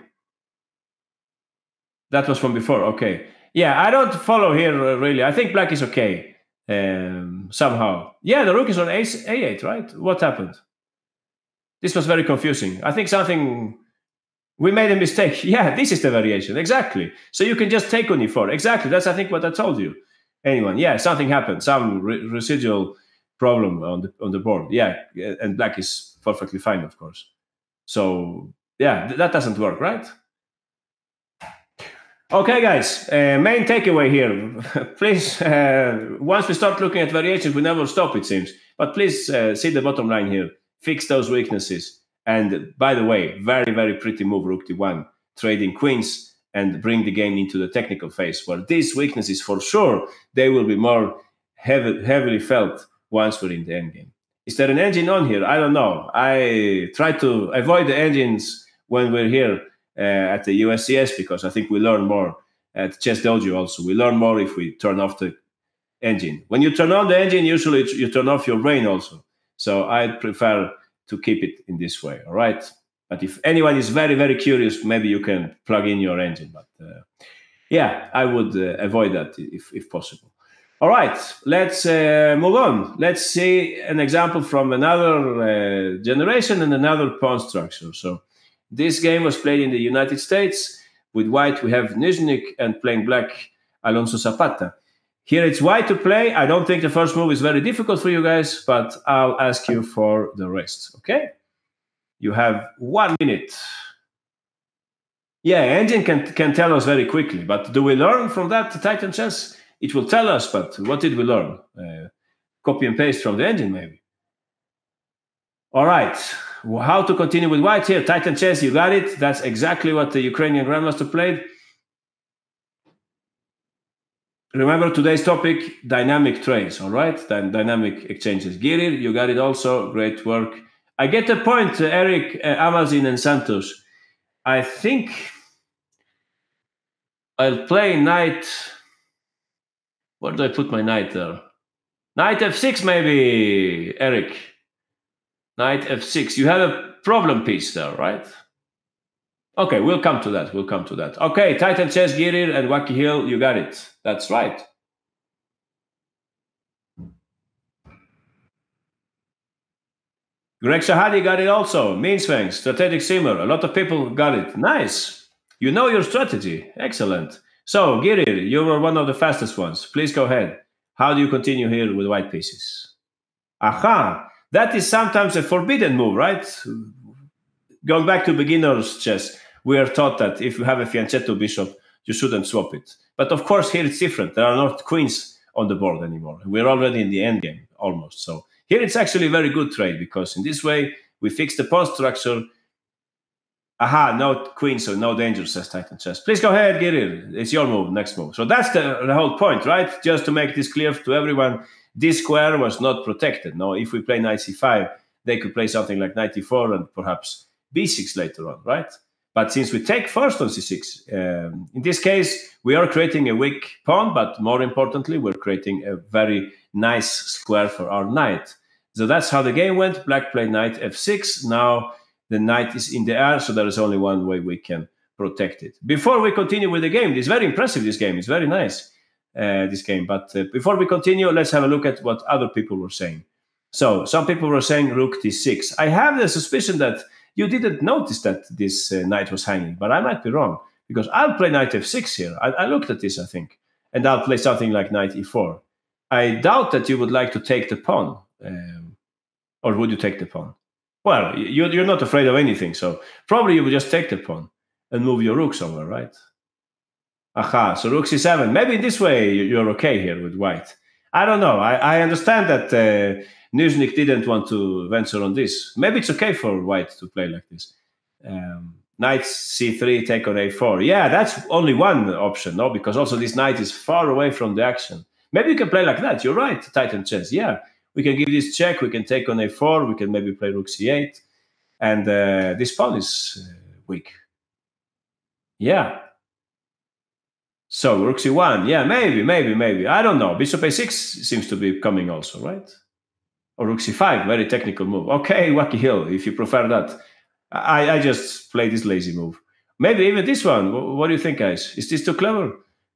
That was from before. Okay. Yeah, I don't follow here uh, really. I think black is okay um, somehow. Yeah, the rook is on ace a8, right? What happened? This was very confusing. I think something we made a mistake. <laughs> Yeah, this is the variation exactly. So you can just take on e4. Exactly. That's I think what I told you. Anyone? Yeah, something happened. Some re- residual problem on the on the board. Yeah, and black is perfectly fine, of course. So yeah, th- that doesn't work, right? Okay, guys, uh, main takeaway here. <laughs> please, uh, once we start looking at variations, we never stop, it seems. But please uh, see the bottom line here. Fix those weaknesses. And by the way, very, very pretty move, Rook D1, trading queens and bring the game into the technical phase where these weaknesses, for sure, they will be more heavy, heavily felt once we're in the endgame. Is there an engine on here? I don't know. I try to avoid the engines when we're here uh, at the USCS because I think we learn more at Chess Dojo also. We learn more if we turn off the engine. When you turn on the engine, usually you turn off your brain also. So I prefer to keep it in this way. All right. But if anyone is very, very curious, maybe you can plug in your engine. But uh, yeah, I would uh, avoid that if, if possible. All right, let's uh, move on. Let's see an example from another uh, generation and another pawn structure. So this game was played in the United States. With white, we have Nyzhnyk, and playing black, Alonso Zapata. Here it's white to play. I don't think the first move is very difficult for you guys, but I'll ask you for the rest. Okay? You have one minute. Yeah, engine can can tell us very quickly, but do we learn from that Titan chess? It will tell us, but what did we learn? Uh, copy and paste from the engine, maybe. All right. How to continue with white here? Titan chess, you got it. That's exactly what the Ukrainian grandmaster played. Remember today's topic: dynamic trades. All right, then dynamic exchanges. Giri, you got it. Also, great work. I get the point, uh, Eric, uh, Amazon, and Santos. I think I'll play knight. Where do I put my knight there? Knight f6, maybe, Eric. Knight f6. You have a problem piece there, right? Okay, we'll come to that. We'll come to that. Okay, Titan Chess, Girir, and Wacky Hill, you got it. That's right. Greg Shahade got it also. Mean Swing, Strategic Simmer. A lot of people got it. Nice. You know your strategy. Excellent. So, Girir, you were one of the fastest ones. Please go ahead. How do you continue here with white pieces? Aha! That is sometimes a forbidden move, right? Going back to beginner's chess, we are taught that if you have a fianchetto bishop, you shouldn't swap it. But of course, here it's different. There are not queens on the board anymore. We're already in the end game almost. So here it's actually a very good trade because in this way we fix the pawn structure. Aha, no queen, so no danger, says Titan Chess. Please go ahead, get it. It's your move, next move. So that's the, the whole point, right? Just to make this clear to everyone, this square was not protected. Now, if we play knight c5, they could play something like knight e4 and perhaps b6 later on, right? But since we take first on c6, um, in this case, we are creating a weak pawn, but more importantly, we're creating a very nice square for our knight. So that's how the game went. Black played knight f6. Now the knight is in the air, so there is only one way we can protect it. Before we continue with the game, it's very impressive, this game. It's very nice, uh, this game. But uh, before we continue, let's have a look at what other people were saying. So some people were saying rook d6. I have the suspicion that you didn't notice that this uh, knight was hanging, but I might be wrong because I'll play knight f6 here. I, I looked at this, I think, and I'll play something like knight e4. I doubt that you would like to take the pawn. Um, or would you take the pawn? Well, you're, you're not afraid of anything, so probably you would just take the pawn and move your rook somewhere, right? Aha, so rook c7. Maybe this way you're okay here with white. I don't know. I, I understand that uh, Nyzhnyk didn't want to venture on this. Maybe it's okay for white to play like this. Um, knight c3, take on a4. Yeah, that's only one option, no? Because also this knight is far away from the action. Maybe you can play like that. You're right, Titan chess. Yeah, we can give this check. We can take on a4. We can maybe play rook c8. And uh, this pawn is uh, weak. Yeah. So rook c1. Yeah, maybe, maybe, maybe. I don't know. Bishop a6 seems to be coming also, right? Or rook c5. Very technical move. Okay, Wacky Hill, if you prefer that. I, I just play this lazy move. Maybe even this one. What do you think, guys? Is this too clever?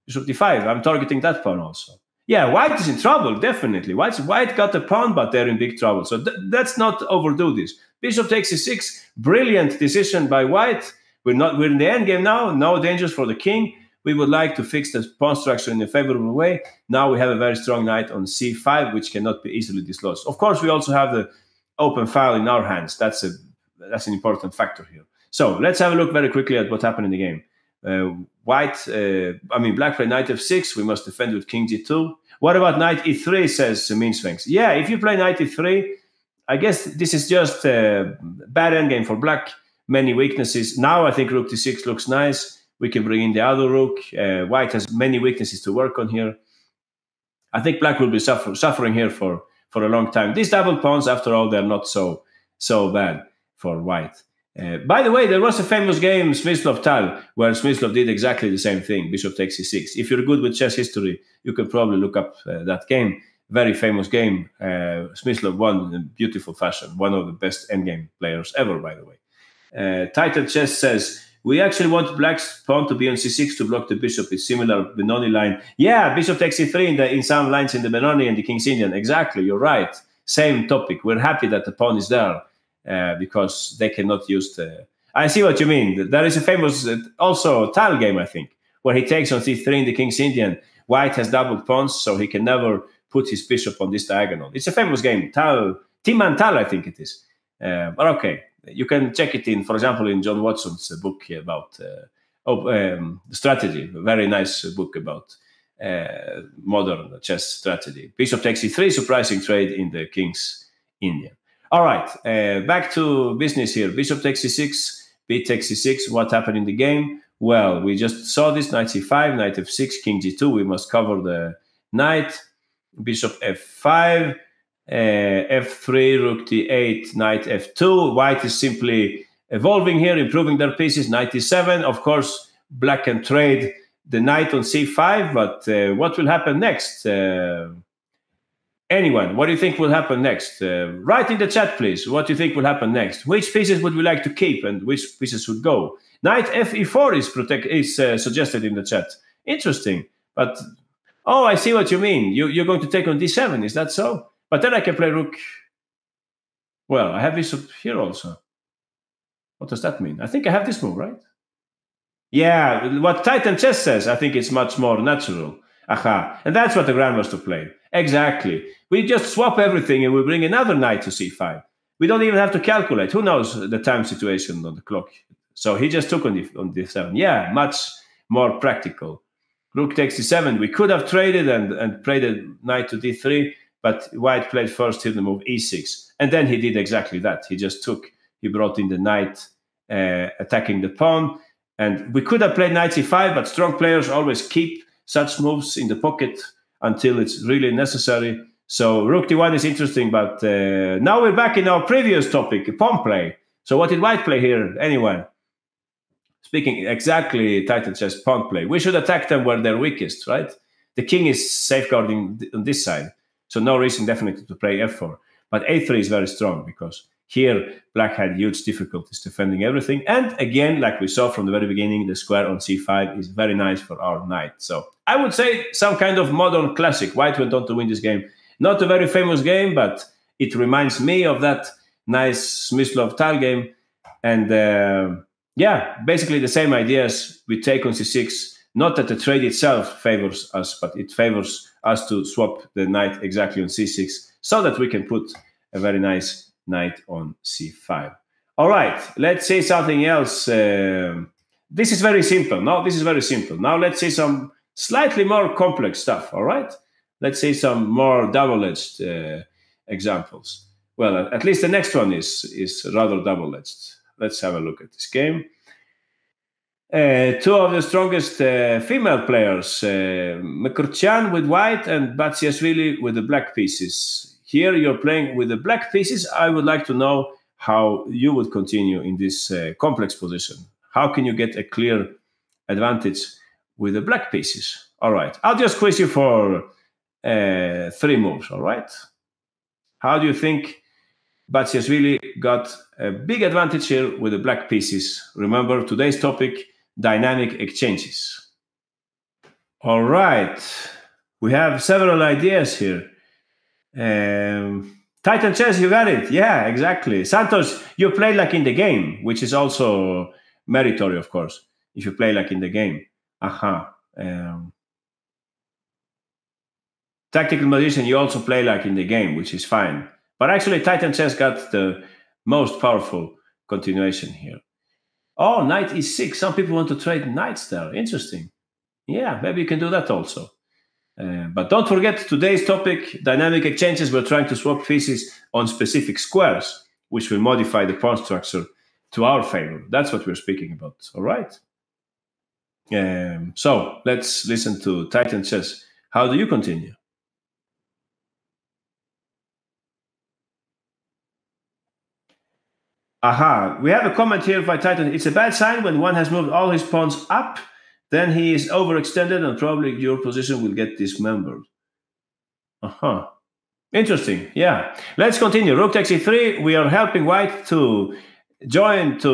Bishop d5. I'm targeting that pawn also. Yeah, white is in trouble, definitely. White, white got a pawn, but they're in big trouble. So th- let's not overdo this. Bishop takes e6. Brilliant decision by white. We're not we're in the end game now. No dangers for the king. We would like to fix the pawn structure in a favorable way. Now we have a very strong knight on c5, which cannot be easily dislodged. Of course, we also have the open file in our hands. That's a that's an important factor here. So let's have a look very quickly at what happened in the game. Uh, white, uh, I mean, black played knight f6. We must defend with king g2. What about knight e3, says Mean Sphinx. Yeah, if you play knight e3, I guess this is just a bad endgame for black. Many weaknesses. Now I think rook d6 looks nice. We can bring in the other rook. Uh, white has many weaknesses to work on here. I think black will be suffer- suffering here for, for a long time. These double pawns, after all, they're not so so bad for white. Uh, by the way, there was a famous game, Smyslov Tal, where Smyslov did exactly the same thing, bishop takes e6. If you're good with chess history, you can probably look up uh, that game. Very famous game. Uh, Smyslov won in beautiful fashion. One of the best endgame players ever, by the way. Uh, Titan Chess says, we actually want black's pawn to be on c6 to block the bishop. It's similar Benoni line. Yeah, bishop takes c3 in, the, in some lines in the Benoni and the King's Indian. Exactly, you're right. Same topic. We're happy that the pawn is there uh, because they cannot use the. I see what you mean. There is a famous uh, also Tal game, I think, where he takes on c3 in the King's Indian. white has doubled pawns, so he can never put his bishop on this diagonal. It's a famous game, Tal, Timman Tal, I think it is. Uh, but okay, you can check it in, for example, in John Watson's book about uh, oh, um, strategy. A very nice book about uh, modern chess strategy. Bishop takes e3, surprising trade in the king's Indian. All right, uh, back to business here. Bishop takes e6, b takes e6. What happened in the game? Well, we just saw this knight c5, knight f6, king g2. We must cover the knight. Bishop f5, uh, f3, rook d8, knight f2. White is simply evolving here, improving their pieces. Knight e7. Of course, black can trade the knight on c5, but uh, what will happen next? Uh, anyone, what do you think will happen next? Uh, write in the chat, please. What do you think will happen next? Which pieces would we like to keep and which pieces would go? Knight fe4 is protect is uh, suggested in the chat. Interesting, but oh, I see what you mean. You, you're going to take on d7. Is that so? But then I can play rook. Well, I have this up here also. What does that mean? I think I have this move, right? Yeah, what Titan Chess says, I think it's much more natural. Aha. And that's what the Grandmaster played. Exactly. We just swap everything and we bring another knight to c5. We don't even have to calculate. Who knows the time situation on the clock? So he just took on, the, on d7. Yeah, much more practical. Rook takes d7. We could have traded and, and played a knight to d3, but white played first the move e6. And then he did exactly that. He just took, he brought in the knight uh, attacking the pawn and we could have played knight c5, but strong players always keep such moves in the pocket until it's really necessary. So rook d1 is interesting, but uh, now we're back in our previous topic, pawn play. So what did white play here? Anyone? Speaking exactly, Titan chess pawn play. We should attack them where they're weakest, right? The king is safeguarding on this side, so no reason definitely to play f4. But a3 is very strong because here, black had huge difficulties defending everything. And again, like we saw from the very beginning, the square on c5 is very nice for our knight. So I would say some kind of modern classic. White went on to win this game. Not a very famous game, but it reminds me of that nice Smyslov Tal game. And uh, yeah, basically the same ideas. We take on c6. Not that the trade itself favors us, but it favors us to swap the knight exactly on c6 so that we can put a very nice knight on c5. All right, let's say something else. Um, this is very simple. Now, this is very simple. Now, let's say some slightly more complex stuff. All right, let's say some more double-edged uh, examples. Well, at least the next one is is rather double-edged. Let's have a look at this game. Uh, two of the strongest uh, female players, uh, with white and Batsiashvili with the black pieces. Here you're playing with the black pieces. I would like to know how you would continue in this uh, complex position. How can you get a clear advantage with the black pieces? All right. I'll just quiz you for uh, three moves. All right. How do you think really got a big advantage here with the black pieces? Remember today's topic dynamic exchanges. All right. We have several ideas here. Um, Titan chess, you got it. Yeah, exactly. Santos, you play like in the game, which is also meritory, of course, if you play like in the game. Aha. Uh-huh. Um, Tactical Magician, you also play like in the game, which is fine. But actually, Titan chess got the most powerful continuation here. Oh, knight e6. Some people want to trade knights there. Interesting. Yeah, maybe you can do that also. Uh, but don't forget today's topic dynamic exchanges. We're trying to swap pieces on specific squares, which will modify the pawn structure to our favor. That's what we're speaking about. All right. Um, so let's listen to Titan Chess. How do you continue? Aha, we have a comment here by Titan. It's a bad sign when one has moved all his pawns up then he is overextended and probably your position will get dismembered. Uh-huh. Interesting. Yeah. Let's continue. Rook takes e3. We are helping white to join to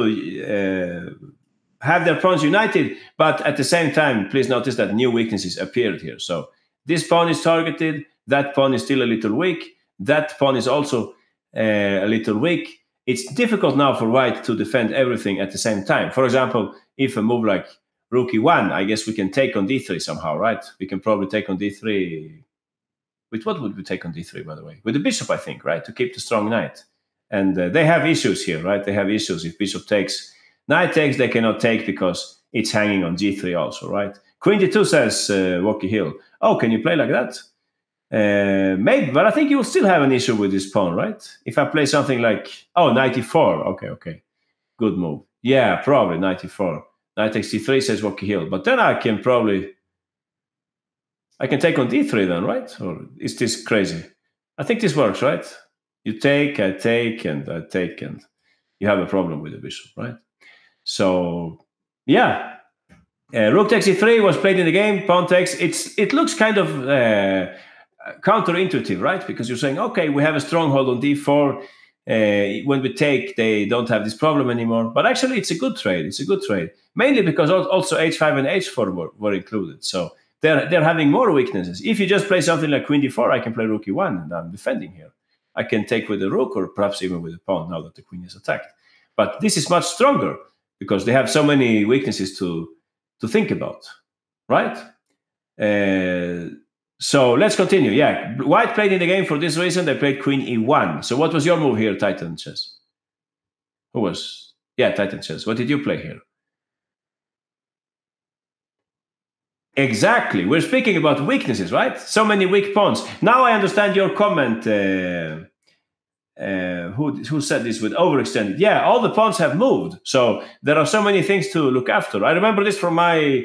uh, have their pawns united, but at the same time, please notice that new weaknesses appeared here. So this pawn is targeted. That pawn is still a little weak. That pawn is also uh, a little weak. It's difficult now for white to defend everything at the same time. For example, if a move like rook e1, I guess we can take on d3 somehow, right? We can probably take on d3. With what would we take on d3, by the way? With the bishop, I think, right? To keep the strong knight. And uh, they have issues here, right? They have issues. If bishop takes, knight takes, they cannot take because it's hanging on g3 also, right? Queen d2 says uh, Woki Hill. Oh, can you play like that? Uh, maybe, but I think you will still have an issue with this pawn, right? If I play something like, oh, 94. Okay, okay. Good move. Yeah, probably 94. Knight takes d3 says Woki Hill. But then I can probably, I can take on d3 then, right? Or is this crazy? I think this works, right? You take, I take, and I take, and you have a problem with the bishop, right? So, yeah, uh, rook takes e3 was played in the game. Pawn takes. It's it looks kind of uh, counterintuitive, right? Because you're saying, okay, we have a stronghold on d4. Uh, when we take, they don't have this problem anymore. But actually, it's a good trade. It's a good trade, mainly because also h5 and h4 were, were included. So they're they're having more weaknesses. If you just play something like queen d4, I can play rook e1, and I'm defending here. I can take with the rook, or perhaps even with the pawn now that the queen is attacked. But this is much stronger because they have so many weaknesses to to think about, right? Uh, so let's continue. Yeah, White played in the game for this reason. They played Queen E1. So what was your move here, Titan Chess? Who was? Yeah, Titan Chess. What did you play here? Exactly. We're speaking about weaknesses, right? So many weak pawns. Now I understand your comment. Uh, uh, who who said this with overextended? Yeah, all the pawns have moved, so there are so many things to look after. I remember this from my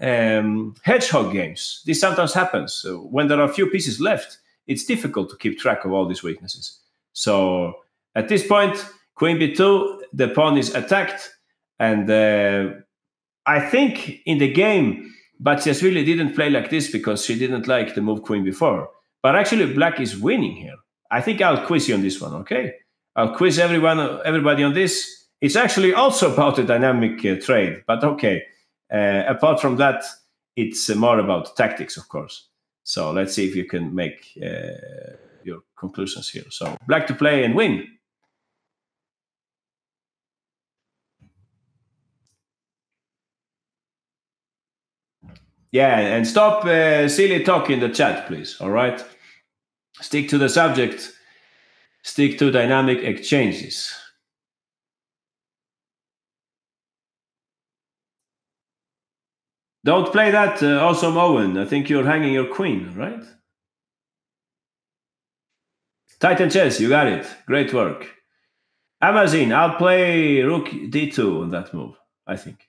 um, hedgehog games. This sometimes happens so when there are a few pieces left. It's difficult to keep track of all these weaknesses. So at this point, queen b2, the pawn is attacked, and uh, I think in the game, Batsiashvili didn't play like this because she didn't like the move queen before. But actually, black is winning here. I think I'll quiz you on this one, okay? I'll quiz everyone, everybody on this. It's actually also about a dynamic uh, trade, but okay. Uh, apart from that, it's uh, more about tactics, of course. So let's see if you can make uh, your conclusions here. So black to play and win. Yeah, and stop uh, silly talk in the chat, please. All right. Stick to the subject. Stick to dynamic exchanges. Don't play that, uh, awesome Owen. I think you're hanging your queen, right? Titan chess, you got it. Great work. Amazon, I'll play rook d2 on that move, I think.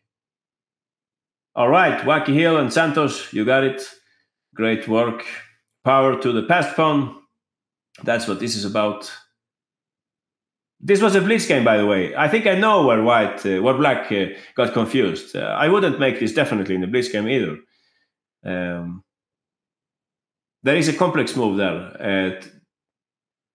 All right, Wacky Hill and Santos, you got it. Great work. Power to the passed pawn. That's what this is about. This was a blitz game, by the way. I think I know where white, uh, where black uh, got confused. Uh, I wouldn't make this definitely in the blitz game either. Um, there is a complex move there. Uh,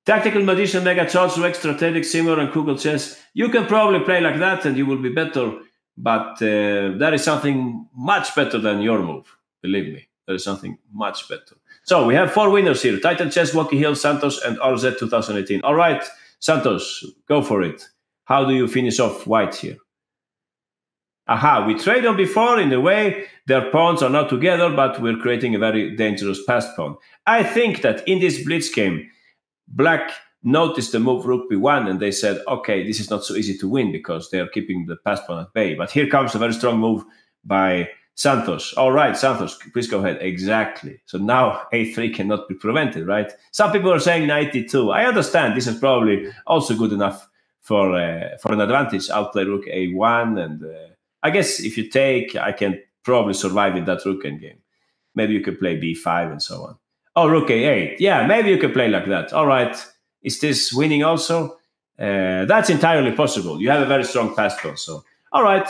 tactical magician, mega charge, extra strategic simmer, and Google chess. You can probably play like that, and you will be better. But uh, there is something much better than your move. Believe me, there is something much better. So we have four winners here Titan Chess, Woki Hill, Santos, and RZ 2018. All right, Santos, go for it. How do you finish off white here? Aha, we trade on before in a way their pawns are not together, but we're creating a very dangerous passed pawn. I think that in this blitz game, black noticed the move rook b1 and they said, okay, this is not so easy to win because they're keeping the passed pawn at bay. But here comes a very strong move by Santos. All right, Santos, please go ahead. Exactly. So now a3 cannot be prevented, right? Some people are saying 92. I understand this is probably also good enough for uh, for an advantage. I'll play rook a1, and uh, I guess if you take, I can probably survive in that rook endgame. Maybe you could play b5 and so on. Oh, rook a8. Yeah, maybe you could play like that. All right. Is this winning also? Uh, that's entirely possible. You have a very strong pawn. So, all right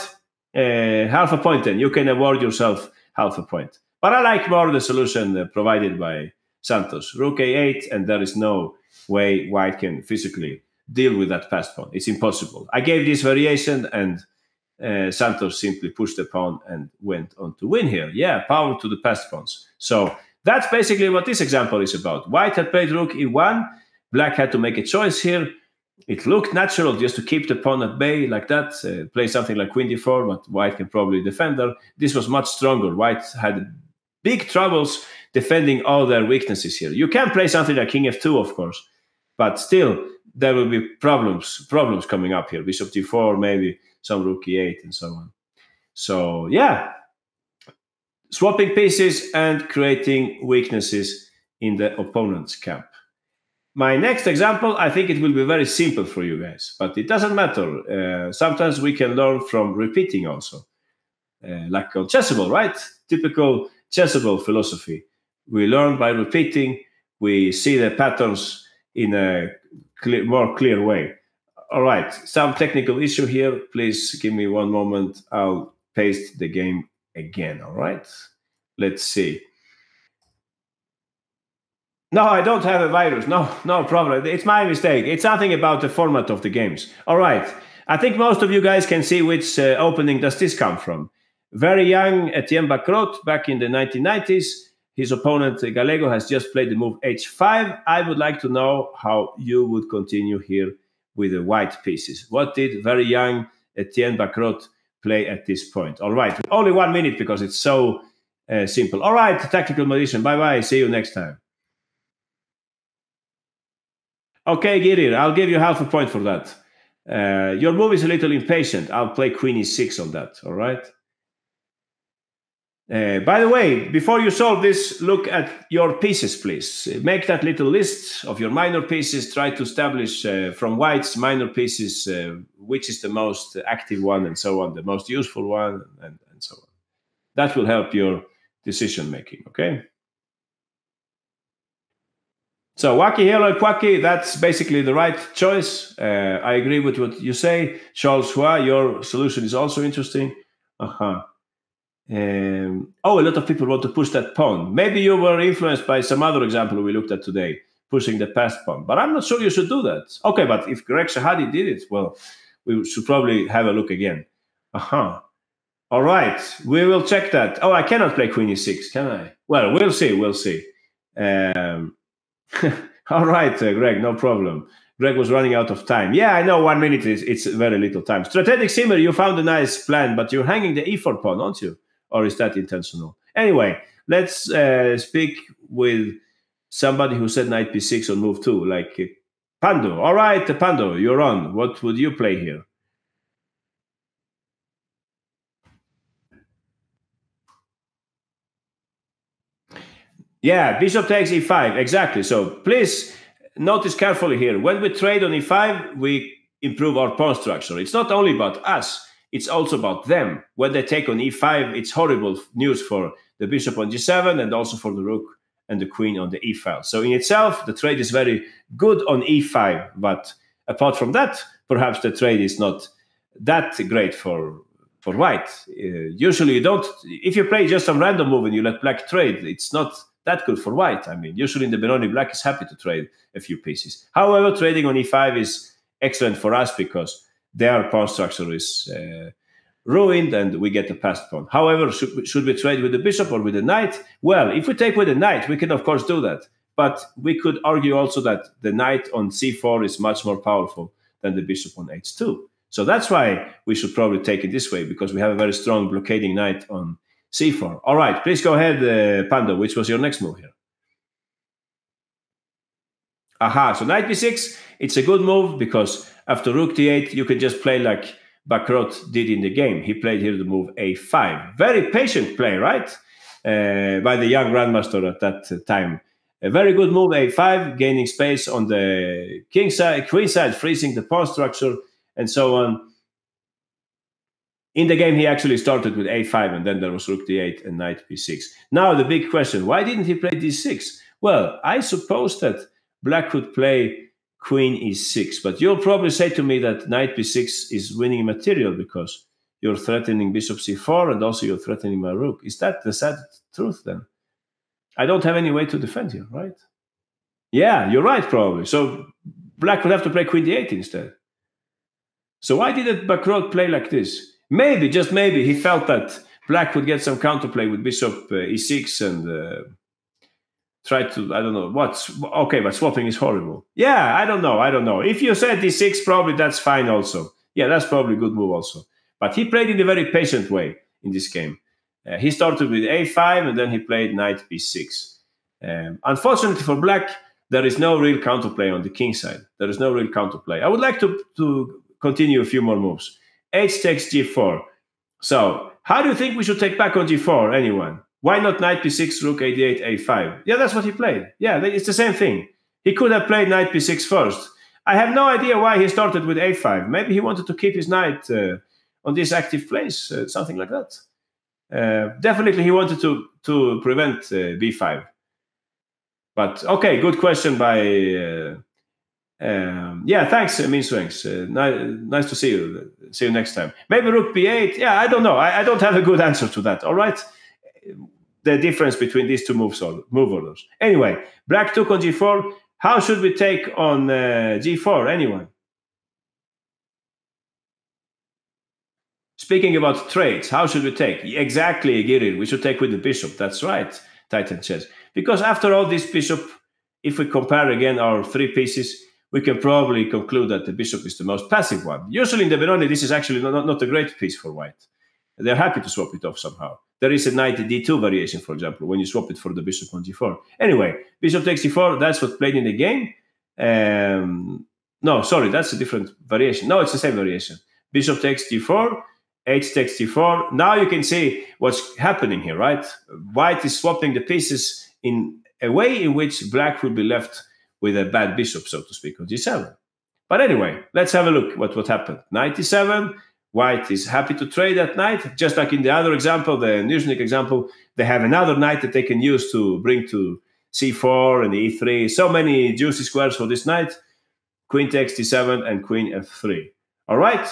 uh, half a and you can award yourself half a point. But i like more the solution uh, provided by santos. Rook a8 and there is no way white can physically deal with that passed pawn. It's impossible. I gave this variation and uh, santos simply pushed the pawn and went on to win here. Yeah power to the passed pawns. So that's basically what this example is about. White had played rook e1 black had to make a choice here it looked natural just to keep the pawn at bay like that, uh, play something like queen d4, but white can probably defend her. This was much stronger. White had big troubles defending all their weaknesses here. You can play something like king f2, of course, but still there will be problems problems coming up here. Bishop d4, maybe some rook e8, and so on. So yeah, swapping pieces and creating weaknesses in the opponent's camp. My next example, I think it will be very simple for you guys, but it doesn't matter. Uh, sometimes we can learn from repeating also, uh, like on Chessable, right? Typical Chessable philosophy. We learn by repeating, we see the patterns in a clear, more clear way. All right, some technical issue here. Please give me one moment. I'll paste the game again. All right, let's see. No, I don't have a virus. No, no problem. It's my mistake. It's nothing about the format of the games. All right. I think most of you guys can see which uh, opening does this come from. Very young Etienne Bacrot back in the 1990s. His opponent Gallego has just played the move h5. I would like to know how you would continue here with the white pieces. What did very young Etienne Bacrot play at this point? All right. Only one minute because it's so uh, simple. All right, tactical magician. Bye bye. See you next time. Okay, Girir, I'll give you half a point for that. Uh, your move is a little impatient. I'll play queen e6 on that, all right? Uh, by the way, before you solve this, look at your pieces, please. Make that little list of your minor pieces. Try to establish uh, from white's minor pieces uh, which is the most active one and so on, the most useful one, and, and so on. That will help your decision making, okay? So Waki Hello Kwaki, that's basically the right choice. Uh, I agree with what you say. Charles Hua, your solution is also interesting. Uh-huh. Um, oh, a lot of people want to push that pawn. Maybe you were influenced by some other example we looked at today, pushing the passed pawn. But I'm not sure you should do that. Okay, but if Greg Shahade did it, well, we should probably have a look again. Uh-huh. All right, we will check that. Oh, I cannot play queen e6, can I? Well, we'll see, we'll see. Um, <laughs> All right, uh, Greg, no problem. Greg was running out of time. Yeah, I know one minute is it's very little time. Strategic Simmer, you found a nice plan, but you're hanging the e4 pawn, aren't you? Or is that intentional? Anyway, let's uh, speak with somebody who said knight b6 on move two, like uh, Pando. All right, Pando, you're on. What would you play here? Yeah, bishop takes e5, exactly. So please notice carefully here. When we trade on e5, we improve our pawn structure. It's not only about us, it's also about them. When they take on e5, it's horrible news for the bishop on g7 and also for the rook and the queen on the e file. So in itself, the trade is very good on e5, but apart from that, perhaps the trade is not that great for for white. Uh, usually, you don't. If you play just some random move and you let black trade, it's not that good for white. I mean, usually in the Benoni, black is happy to trade a few pieces. However, trading on e5 is excellent for us because their pawn structure is uh, ruined and we get the passed pawn. However, should, should we trade with the bishop or with the knight? Well, if we take with the knight, we can of course do that. But we could argue also that the knight on c4 is much more powerful than the bishop on h2. So that's why we should probably take it this way because we have a very strong blockading knight on c4. All right, please go ahead, uh, Pando. Which was your next move here? Aha, so knight b6, it's a good move because after rook d8, you can just play like Bacrot did in the game. He played here the move a5. Very patient play, right? Uh, by the young grandmaster at that time. A very good move, a5, gaining space on the king side, queen side, freezing the pawn structure, and so on in the game, he actually started with a5, and then there was rook d8 and knight b6. Now, the big question why didn't he play d6? Well, I suppose that black could play queen e6, but you'll probably say to me that knight b6 is winning material because you're threatening bishop c4 and also you're threatening my rook. Is that the sad truth then? I don't have any way to defend here, right? Yeah, you're right, probably. So black would have to play queen d8 instead. So why didn't Bacrot play like this? Maybe, just maybe, he felt that black would get some counterplay with bishop uh, e6 and uh, try to I don't know what's okay, but swapping is horrible. Yeah, I don't know. I don't know. If you said d6, probably that's fine also. Yeah, that's probably a good move also. But he played in a very patient way in this game. Uh, he started with a5 and then he played knight b6. Um, unfortunately for black, there is no real counterplay on the king side. There is no real counterplay. I would like to, to continue a few more moves. H takes g4. So, how do you think we should take back on g4? Anyone? Why not knight b6, rook a8, a5? Yeah, that's what he played. Yeah, it's the same thing. He could have played knight b6 first. I have no idea why he started with a5. Maybe he wanted to keep his knight uh, on this active place, uh, something like that. Uh, definitely, he wanted to to prevent uh, b5. But okay, good question by. Um, yeah, thanks, uh, Mean Swings. Uh, nice, nice to see you. See you next time. Maybe Rook B8. Yeah, I don't know. I, I don't have a good answer to that. All right the difference between these two moves or move orders. Anyway, black took on g4. How should we take on uh, g4? Anyone? Speaking about trades, how should we take? Exactly, Girir. We should take with the bishop. That's right, Titan says. Because after all, this bishop, if we compare again our three pieces, we can probably conclude that the bishop is the most passive one. Usually in the Benoni, this is actually not, not a great piece for white. They're happy to swap it off somehow. There is a knight d2 variation, for example, when you swap it for the bishop on g4. Anyway, bishop takes d4, that's what played in the game. Um, no, sorry, that's a different variation. No, it's the same variation. Bishop takes d4, h takes d4. Now you can see what's happening here, right? White is swapping the pieces in a way in which black will be left with a bad bishop, so to speak, on g7. But anyway, let's have a look what what happened. Knight d7, White is happy to trade at knight, just like in the other example, the Nyzhnyk example, they have another knight that they can use to bring to c4 and e3. So many juicy squares for this knight. Queen takes d7 and queen f3. All right.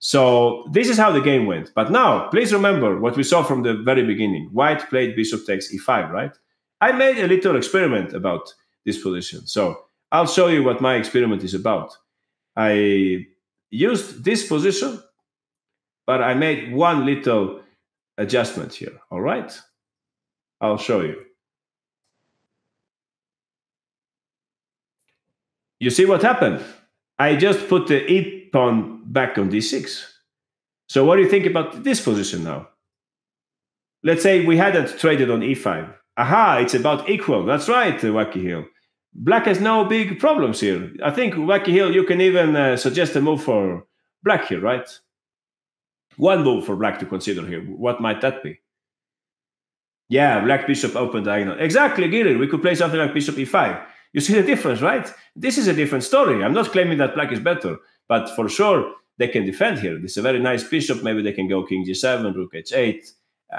So this is how the game went. But now, please remember what we saw from the very beginning. White played bishop takes e5, right? I made a little experiment about this position. So I'll show you what my experiment is about. I used this position but I made one little adjustment here. All right. I'll show you. You see what happened? I just put the e pawn back on d6. So what do you think about this position now? Let's say we hadn't traded on e5. Aha, it's about equal. That's right, Wacky Hill. Black has no big problems here. I think, Wacky Hill, you can even uh, suggest a move for black here, right? One move for black to consider here. What might that be? Yeah, black bishop open diagonal. Exactly, Girir. We could play something like bishop e5. You see the difference, right? This is a different story. I'm not claiming that black is better, but for sure they can defend here. This is a very nice bishop. Maybe they can go king g7, rook h8.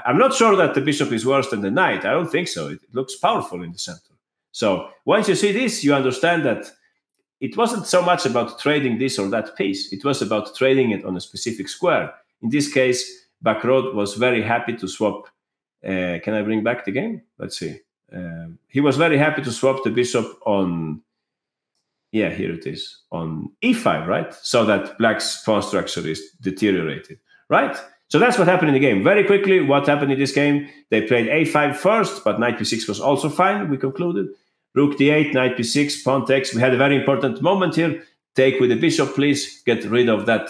I'm not sure that the bishop is worse than the knight. I don't think so. It looks powerful in the center. So once you see this, you understand that it wasn't so much about trading this or that piece. It was about trading it on a specific square. In this case, Bacrot was very happy to swap. Uh, can I bring back the game? Let's see. Um, he was very happy to swap the bishop on. Yeah, here it is on e5, right? So that black's pawn structure is deteriorated, right? So that's what happened in the game. Very quickly, what happened in this game? They played a5 first, but knight b6 was also fine. We concluded. Rook d8, knight b6, pawn takes. We had a very important moment here. Take with the bishop, please. Get rid of that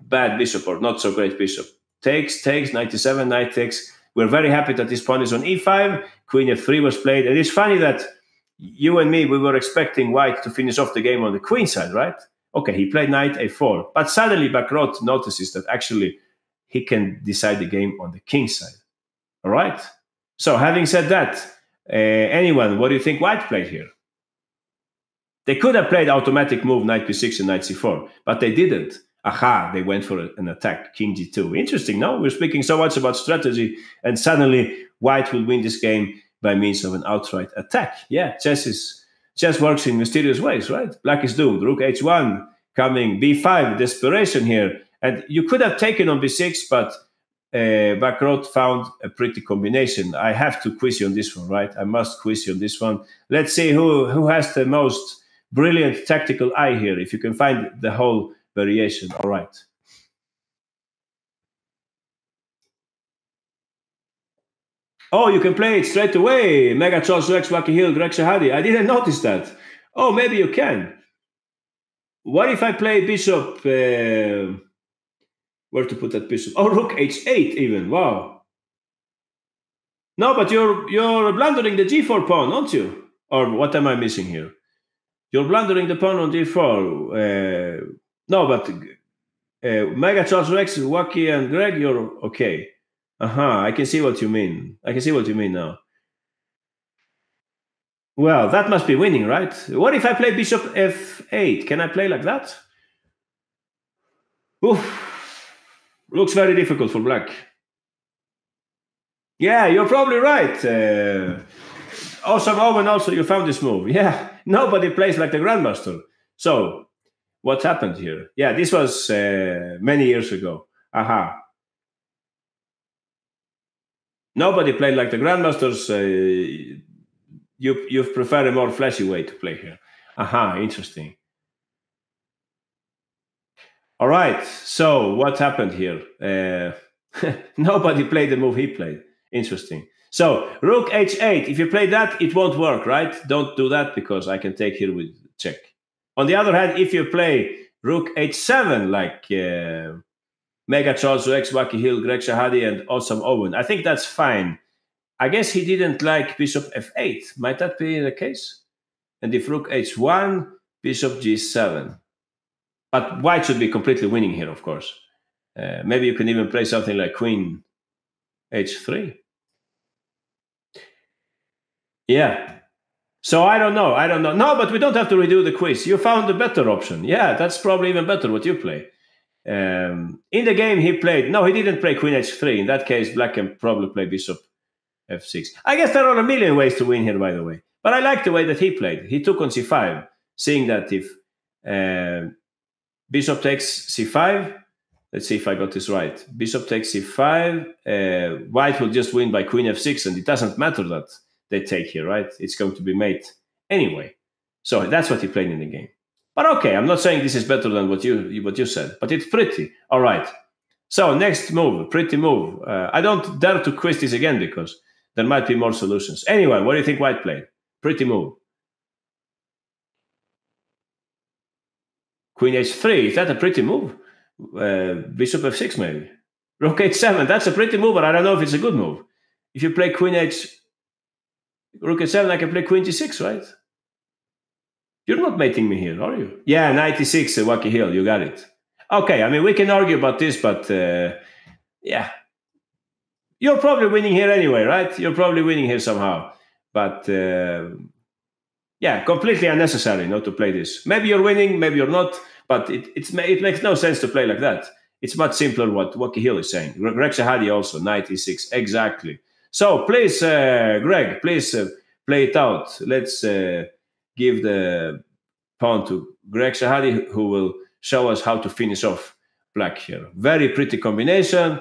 bad bishop or not so great bishop. Takes, takes, 97, knight takes. We're very happy that this pawn is on e5. Queen f3 was played. And it's funny that you and me, we were expecting white to finish off the game on the queen side, right? Okay, he played knight a4. But suddenly Bacrot notices that actually he can decide the game on the king side. All right? So having said that, uh, anyone, what do you think white played here? They could have played automatic move knight b6 and knight c4, but they didn't aha, they went for an attack, king g2. Interesting, no? We're speaking so much about strategy, and suddenly white will win this game by means of an outright attack. Yeah, chess is chess works in mysterious ways, right? Black is doomed. Rook h1 coming, b5, desperation here. And you could have taken on b6, but uh, Bacrot found a pretty combination. I have to quiz you on this one, right? I must quiz you on this one. Let's see who, who has the most brilliant tactical eye here. If you can find the whole variation. All right. Oh, you can play it straight away. Mega Charles Rex, Wacky Hill, Greg Shahade. I didn't notice that. Oh, maybe you can. What if I play Bishop? Uh, where to put that Bishop? Oh, Rook H8 even. Wow. No, but you're you're blundering the G4 pawn, aren't you? Or what am I missing here? You're blundering the pawn on D4. Uh, no, but uh, Mega Charles Rex, Wacky, and Greg, you're okay. Uh huh. I can see what you mean. I can see what you mean now. Well, that must be winning, right? What if I play Bishop F8? Can I play like that? Oof. Looks very difficult for black. Yeah, you're probably right. Uh, awesome Owen also, you found this move. <laughs> Yeah, nobody plays like the Grandmaster. So, what happened here? Yeah, this was uh, many years ago. Aha. Nobody played like the Grandmasters. Uh, you you prefer a more flashy way to play here. Aha, interesting. All right. So what happened here? Uh, <laughs> nobody played the move he played. Interesting. So rook h8. If you play that, it won't work, right? Don't do that because I can take here with check. On the other hand, if you play rook h7 like uh, Mega Charles Rex, Wacky Hill, Greg Shahade, and Awesome Owen, I think that's fine. I guess he didn't like Bishop f8. Might that be the case? And if rook h1, Bishop g7. But white should be completely winning here, of course. Uh, maybe you can even play something like Queen h3. Yeah. So I don't know. I don't know. No, but we don't have to redo the quiz. You found a better option. Yeah, that's probably even better what you play. Um, in the game, he played. No, he didn't play Queen h3. In that case, Black can probably play Bishop f6. I guess there are a million ways to win here, by the way. But I like the way that he played. He took on c5, seeing that if uh, Bishop takes c5, let's see if I got this right. Bishop takes c5, uh, White will just win by Queen f6, and it doesn't matter that they take here, right? It's going to be mate anyway. So that's what he played in the game. But okay, I'm not saying this is better than what you what you said, but it's pretty. All right. So next move, pretty move. Uh, I don't dare to quiz this again because there might be more solutions. Anyway, what do you think White played? Pretty move. Queen h3, is that a pretty move? Uh, Bishop f6 maybe. Rook h7, that's a pretty move, but I don't know if it's a good move. If you play Queen h, Rook h7, I can play Queen g6, right? You're not mating me here, are you? Yeah, 96, uh, Wacky Hill, you got it. Okay, I mean, we can argue about this, but uh, yeah. You're probably winning here anyway, right? You're probably winning here somehow. But uh, yeah, completely unnecessary not to play this. Maybe you're winning, maybe you're not, but it, it makes no sense to play like that. It's much simpler what Wacky Hill is saying. Greg Shahade also, 96, exactly. So please, uh, Greg, please uh, play it out. Let's uh, give the pawn to Greg Shahade, who will show us how to finish off black here. Very pretty combination.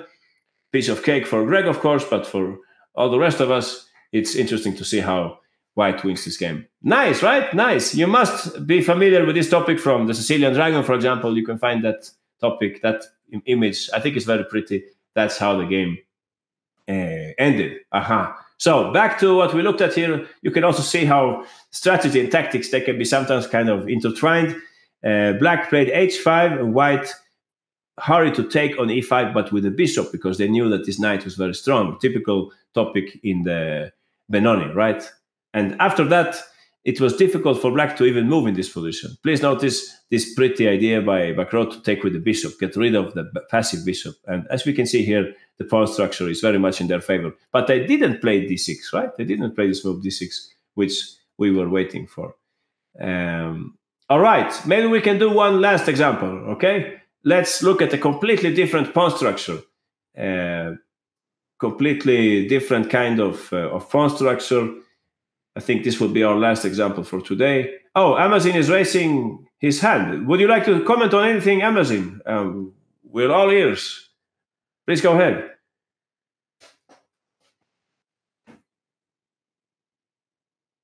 Piece of cake for Greg, of course, but for all the rest of us, it's interesting to see how white wins this game. Nice, right? Nice. You must be familiar with this topic from the Sicilian Dragon, for example. You can find that topic, that image. I think it's very pretty. That's how the game uh, ended. Aha. So back to what we looked at here, you can also see how strategy and tactics they can be sometimes kind of intertwined. Uh, black played h5, and white hurried to take on e5, but with the bishop because they knew that this knight was very strong. Typical topic in the Benoni, right? And after that, it was difficult for black to even move in this position. Please notice this pretty idea by Bacrot to take with the bishop, get rid of the passive bishop. And as we can see here, the pawn structure is very much in their favor. But they didn't play d6, right? They didn't play this move d6, which we were waiting for. Um, all right, maybe we can do one last example, okay? Let's look at a completely different pawn structure. Uh, completely different kind of, uh, of pawn structure I think this would be our last example for today. Oh, Amazon is raising his hand. Would you like to comment on anything, Amazon? Um, we're all ears. Please go ahead.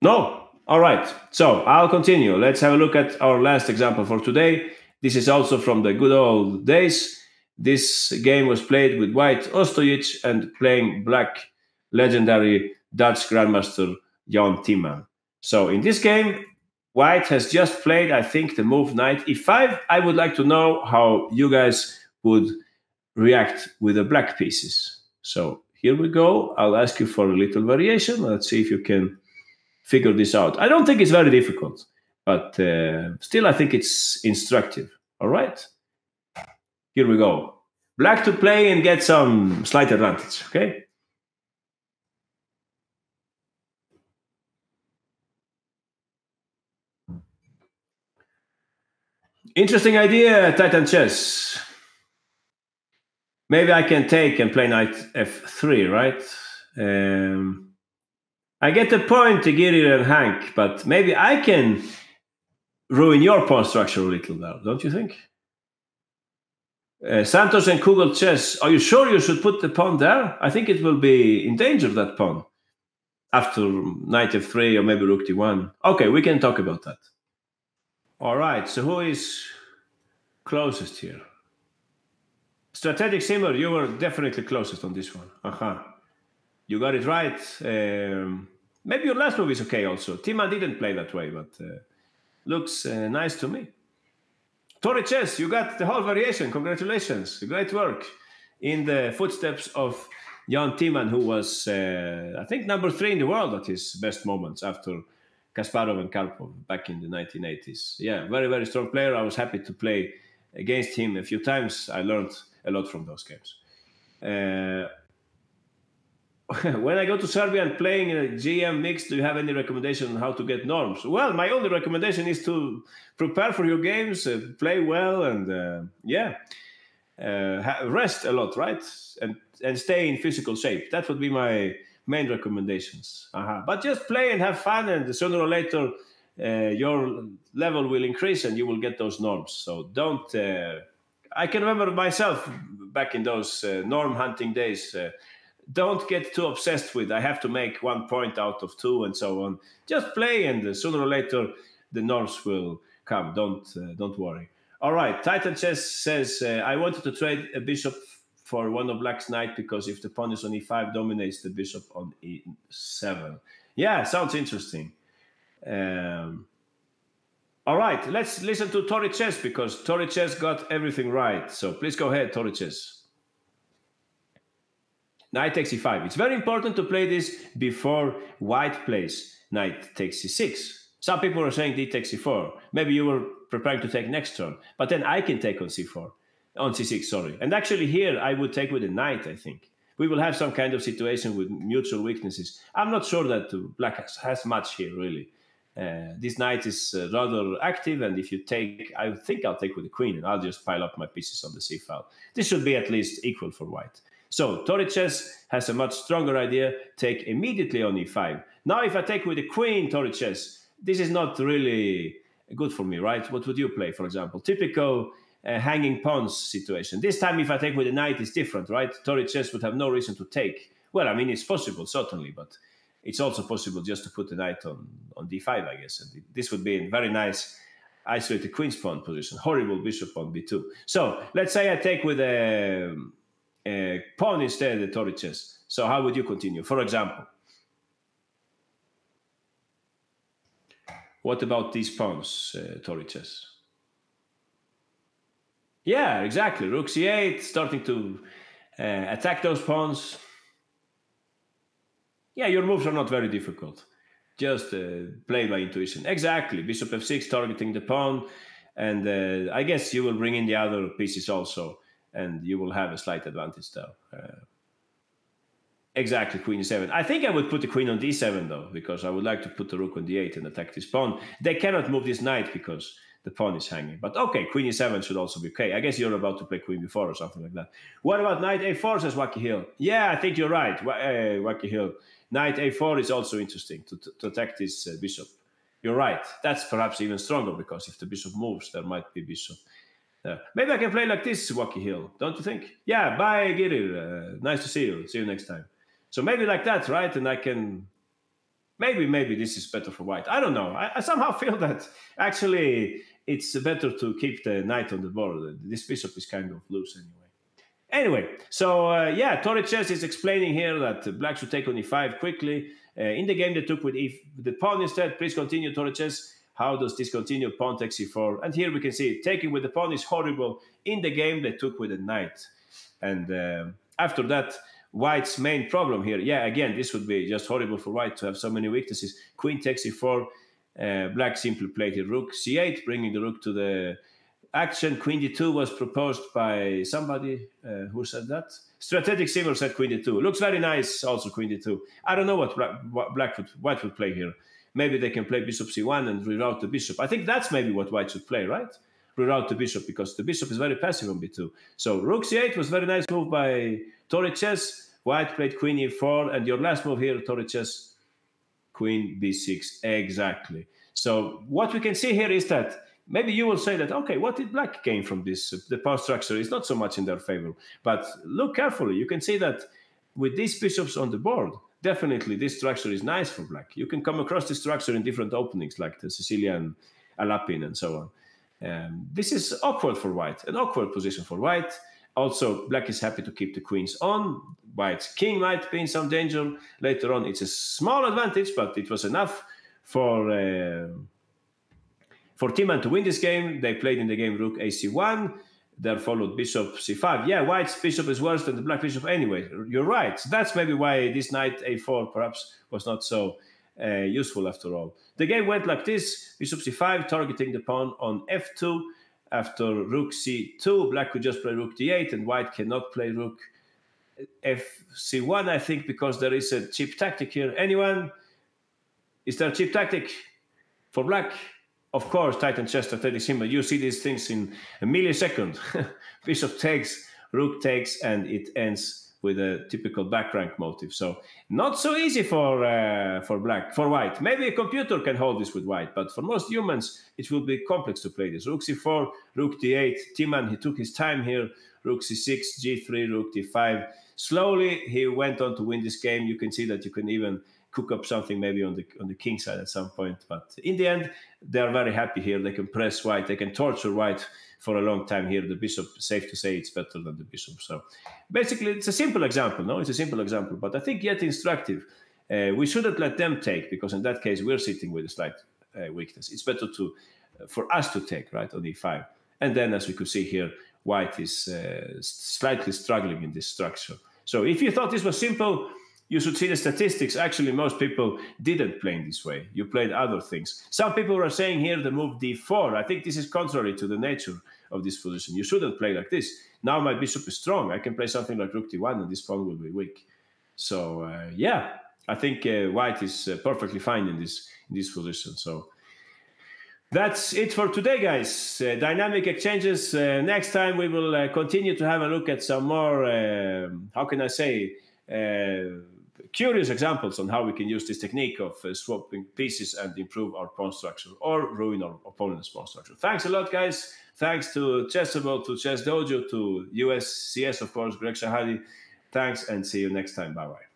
No? All right. So I'll continue. Let's have a look at our last example for today. This is also from the good old days. This game was played with white Ostojic and playing black legendary Dutch grandmaster Jan Timman. So in this game, White has just played, I think, the move knight e5. I would like to know how you guys would react with the black pieces. So here we go. I'll ask you for a little variation. Let's see if you can figure this out. I don't think it's very difficult, but uh, still, I think it's instructive. All right. Here we go. Black to play and get some slight advantage. Okay. Interesting idea, Titan Chess. Maybe I can take and play knight f3, right? Um, I get the point, to Giri and Hank, but maybe I can ruin your pawn structure a little now, don't you think? Uh, Santos and Kugel chess. Are you sure you should put the pawn there? I think it will be in danger that pawn after knight f3 or maybe rook d1. Okay, we can talk about that. All right. So who is closest here? Strategic Simmer, you were definitely closest on this one. Aha. Uh-huh. You got it right. Um, maybe your last move is okay also. Timman didn't play that way, but uh, looks uh, nice to me. Tori Chess, you got the whole variation. Congratulations. Great work. In the footsteps of Jan Timman, who was, uh, I think, number three in the world at his best moments after Kasparov and Karpov back in the 1980s. Yeah, very, very strong player. I was happy to play against him a few times. I learned a lot from those games. Uh, <laughs> when I go to Serbia and playing in a GM mix, do you have any recommendation on how to get norms? Well, my only recommendation is to prepare for your games, uh, play well, and uh, yeah, uh, rest a lot, right? And and stay in physical shape. That would be my main recommendations. Uh-huh. But just play and have fun, and sooner or later, uh, your level will increase, and you will get those norms. So don't. Uh, I can remember myself back in those uh, norm hunting days don't get too obsessed with i have to make one point out of two and so on just play and sooner or later the norms will come don't uh, don't worry all right titan chess says uh, i wanted to trade a bishop for one of black's knight because if the pawn is on e5 dominates the bishop on e7 yeah sounds interesting um, all right let's listen to tori chess because tori chess got everything right so please go ahead tori chess Knight takes e5. It's very important to play this before white plays knight takes e6. Some people are saying d takes e4. Maybe you were preparing to take next turn, but then I can take on c4, on c6, sorry. And actually here I would take with a knight, I think. We will have some kind of situation with mutual weaknesses. I'm not sure that black has, has much here, really. Uh, this knight is uh, rather active, and if you take, I think I'll take with the queen, and I'll just pile up my pieces on the c file. This should be at least equal for white. So Toriches has a much stronger idea. Take immediately on e5. Now, if I take with the queen Toriches, this is not really good for me, right? What would you play, for example? Typical hanging pawns situation. This time, if I take with the knight, it's different, right? Toriches would have no reason to take. Well, I mean, it's possible, certainly, but it's also possible just to put the knight on, on d5, I guess. And this would be a very nice isolated queen's pawn position. Horrible bishop on b2. So let's say I take with a uh, pawn instead of the Tori chess. So how would you continue? For example, what about these pawns, uh, chess? Yeah, exactly. Rook c8, starting to uh, attack those pawns. Yeah, your moves are not very difficult. Just uh, play by intuition. Exactly. Bishop f6 targeting the pawn. And uh, I guess you will bring in the other pieces also and you will have a slight advantage though. Uh, exactly, queen e7. I think I would put the queen on d7 though, because I would like to put the rook on d8 and attack this pawn. They cannot move this knight because the pawn is hanging. But okay, queen e7 should also be okay. I guess you're about to play queen b4 or something like that. What about knight a4, says Wacky Hill? Yeah, I think you're right, uh, Wacky Hill. Knight a4 is also interesting to, to, to attack this uh, bishop. You're right. That's perhaps even stronger because if the bishop moves, there might be bishop uh, maybe I can play like this, Wacky Hill, don't you think? Yeah, bye, Girir. Uh, nice to see you. See you next time. So maybe like that, right? And I can. Maybe, maybe this is better for white. I don't know. I, I somehow <laughs> feel that actually it's better to keep the knight on the board. This bishop is kind of loose anyway. Anyway, so uh, yeah, Torre Chess is explaining here that black should take on e5 quickly. Uh, in the game they took with the pawn instead. Please continue, Torre Chess. How does this continue? Pawn takes e4. And here we can see taking with the pawn is horrible. In the game they took with the knight. And uh, after that, White's main problem here, yeah, again, this would be just horrible for White to have so many weaknesses. Queen takes e4. Uh, black simply played the rook c8, bringing the rook to the action. Queen d2 was proposed by somebody uh, who said that. Strategic Simmer said Queen d2. Looks very nice, also Queen d2. I don't know what black, what black would, White would play here. Maybe they can play Bishop c1 and reroute the bishop. I think that's maybe what White should play, right? Reroute the bishop because the bishop is very passive on b2. So Rook c8 was very nice move by Torre Chess. White played Queen e4, and your last move here, Torre Chess, Queen b6. Exactly. So what we can see here is that maybe you will say that okay what did black gain from this? The pawn structure is not so much in their favor. But look carefully. You can see that with these bishops on the board definitely this structure is nice for black. You can come across this structure in different openings like the sicilian alapin and so on. Um, this is awkward for white an awkward position for white also black is happy to keep the queens on white's king might be in some danger later on it's a small advantage but it was enough for uh, for Timman to win this game, they played in the game rook ac1. There followed bishop c5. Yeah, white's bishop is worse than the black bishop anyway. You're right. That's maybe why this knight a4 perhaps was not so uh, useful after all. The game went like this bishop c5, targeting the pawn on f2. After rook c2, black could just play rook d8, and white cannot play rook fc1, I think, because there is a cheap tactic here. Anyone? Is there a cheap tactic for black? of course, Titan chess strategic symbol, you see these things in a millisecond. <laughs> Bishop takes, rook takes, and it ends with a typical back rank motive. So not so easy for uh, for black for white. Maybe a computer can hold this with white, but for most humans, it will be complex to play this. Rook c4, rook d8. Timman he took his time here. Rook c6, g3, rook d5. Slowly he went on to win this game. You can see that you can even cook up something maybe on the on the king side at some point. But in the end, they are very happy here. They can press white. They can torture white for a long time here. The bishop, safe to say, it's better than the bishop. So basically, it's a simple example. No, it's a simple example, but I think yet instructive. Uh, we shouldn't let them take because in that case we're sitting with a slight uh, weakness. It's better to uh, for us to take right on e5, and then as we could see here, white is uh, slightly struggling in this structure. So if you thought this was simple you should see the statistics. Actually, most people didn't play in this way. You played other things. Some people are saying here the move d4. I think this is contrary to the nature of this position. You shouldn't play like this. Now my bishop is strong. I can play something like rook d1 and this pawn will be weak. So uh, yeah, I think uh, white is uh, perfectly fine in this in this position. So that's it for today, guys. Uh, dynamic exchanges. Uh, next time we will uh, continue to have a look at some more. Um, how can I say? Curious examples on how we can use this technique of uh, swapping pieces and improve our pawn structure or ruin our opponent's pawn structure. Thanks a lot, guys. Thanks to Chessable, to Chess Dojo, to USCS, of course, Greg Shahade. Thanks and see you next time. Bye bye.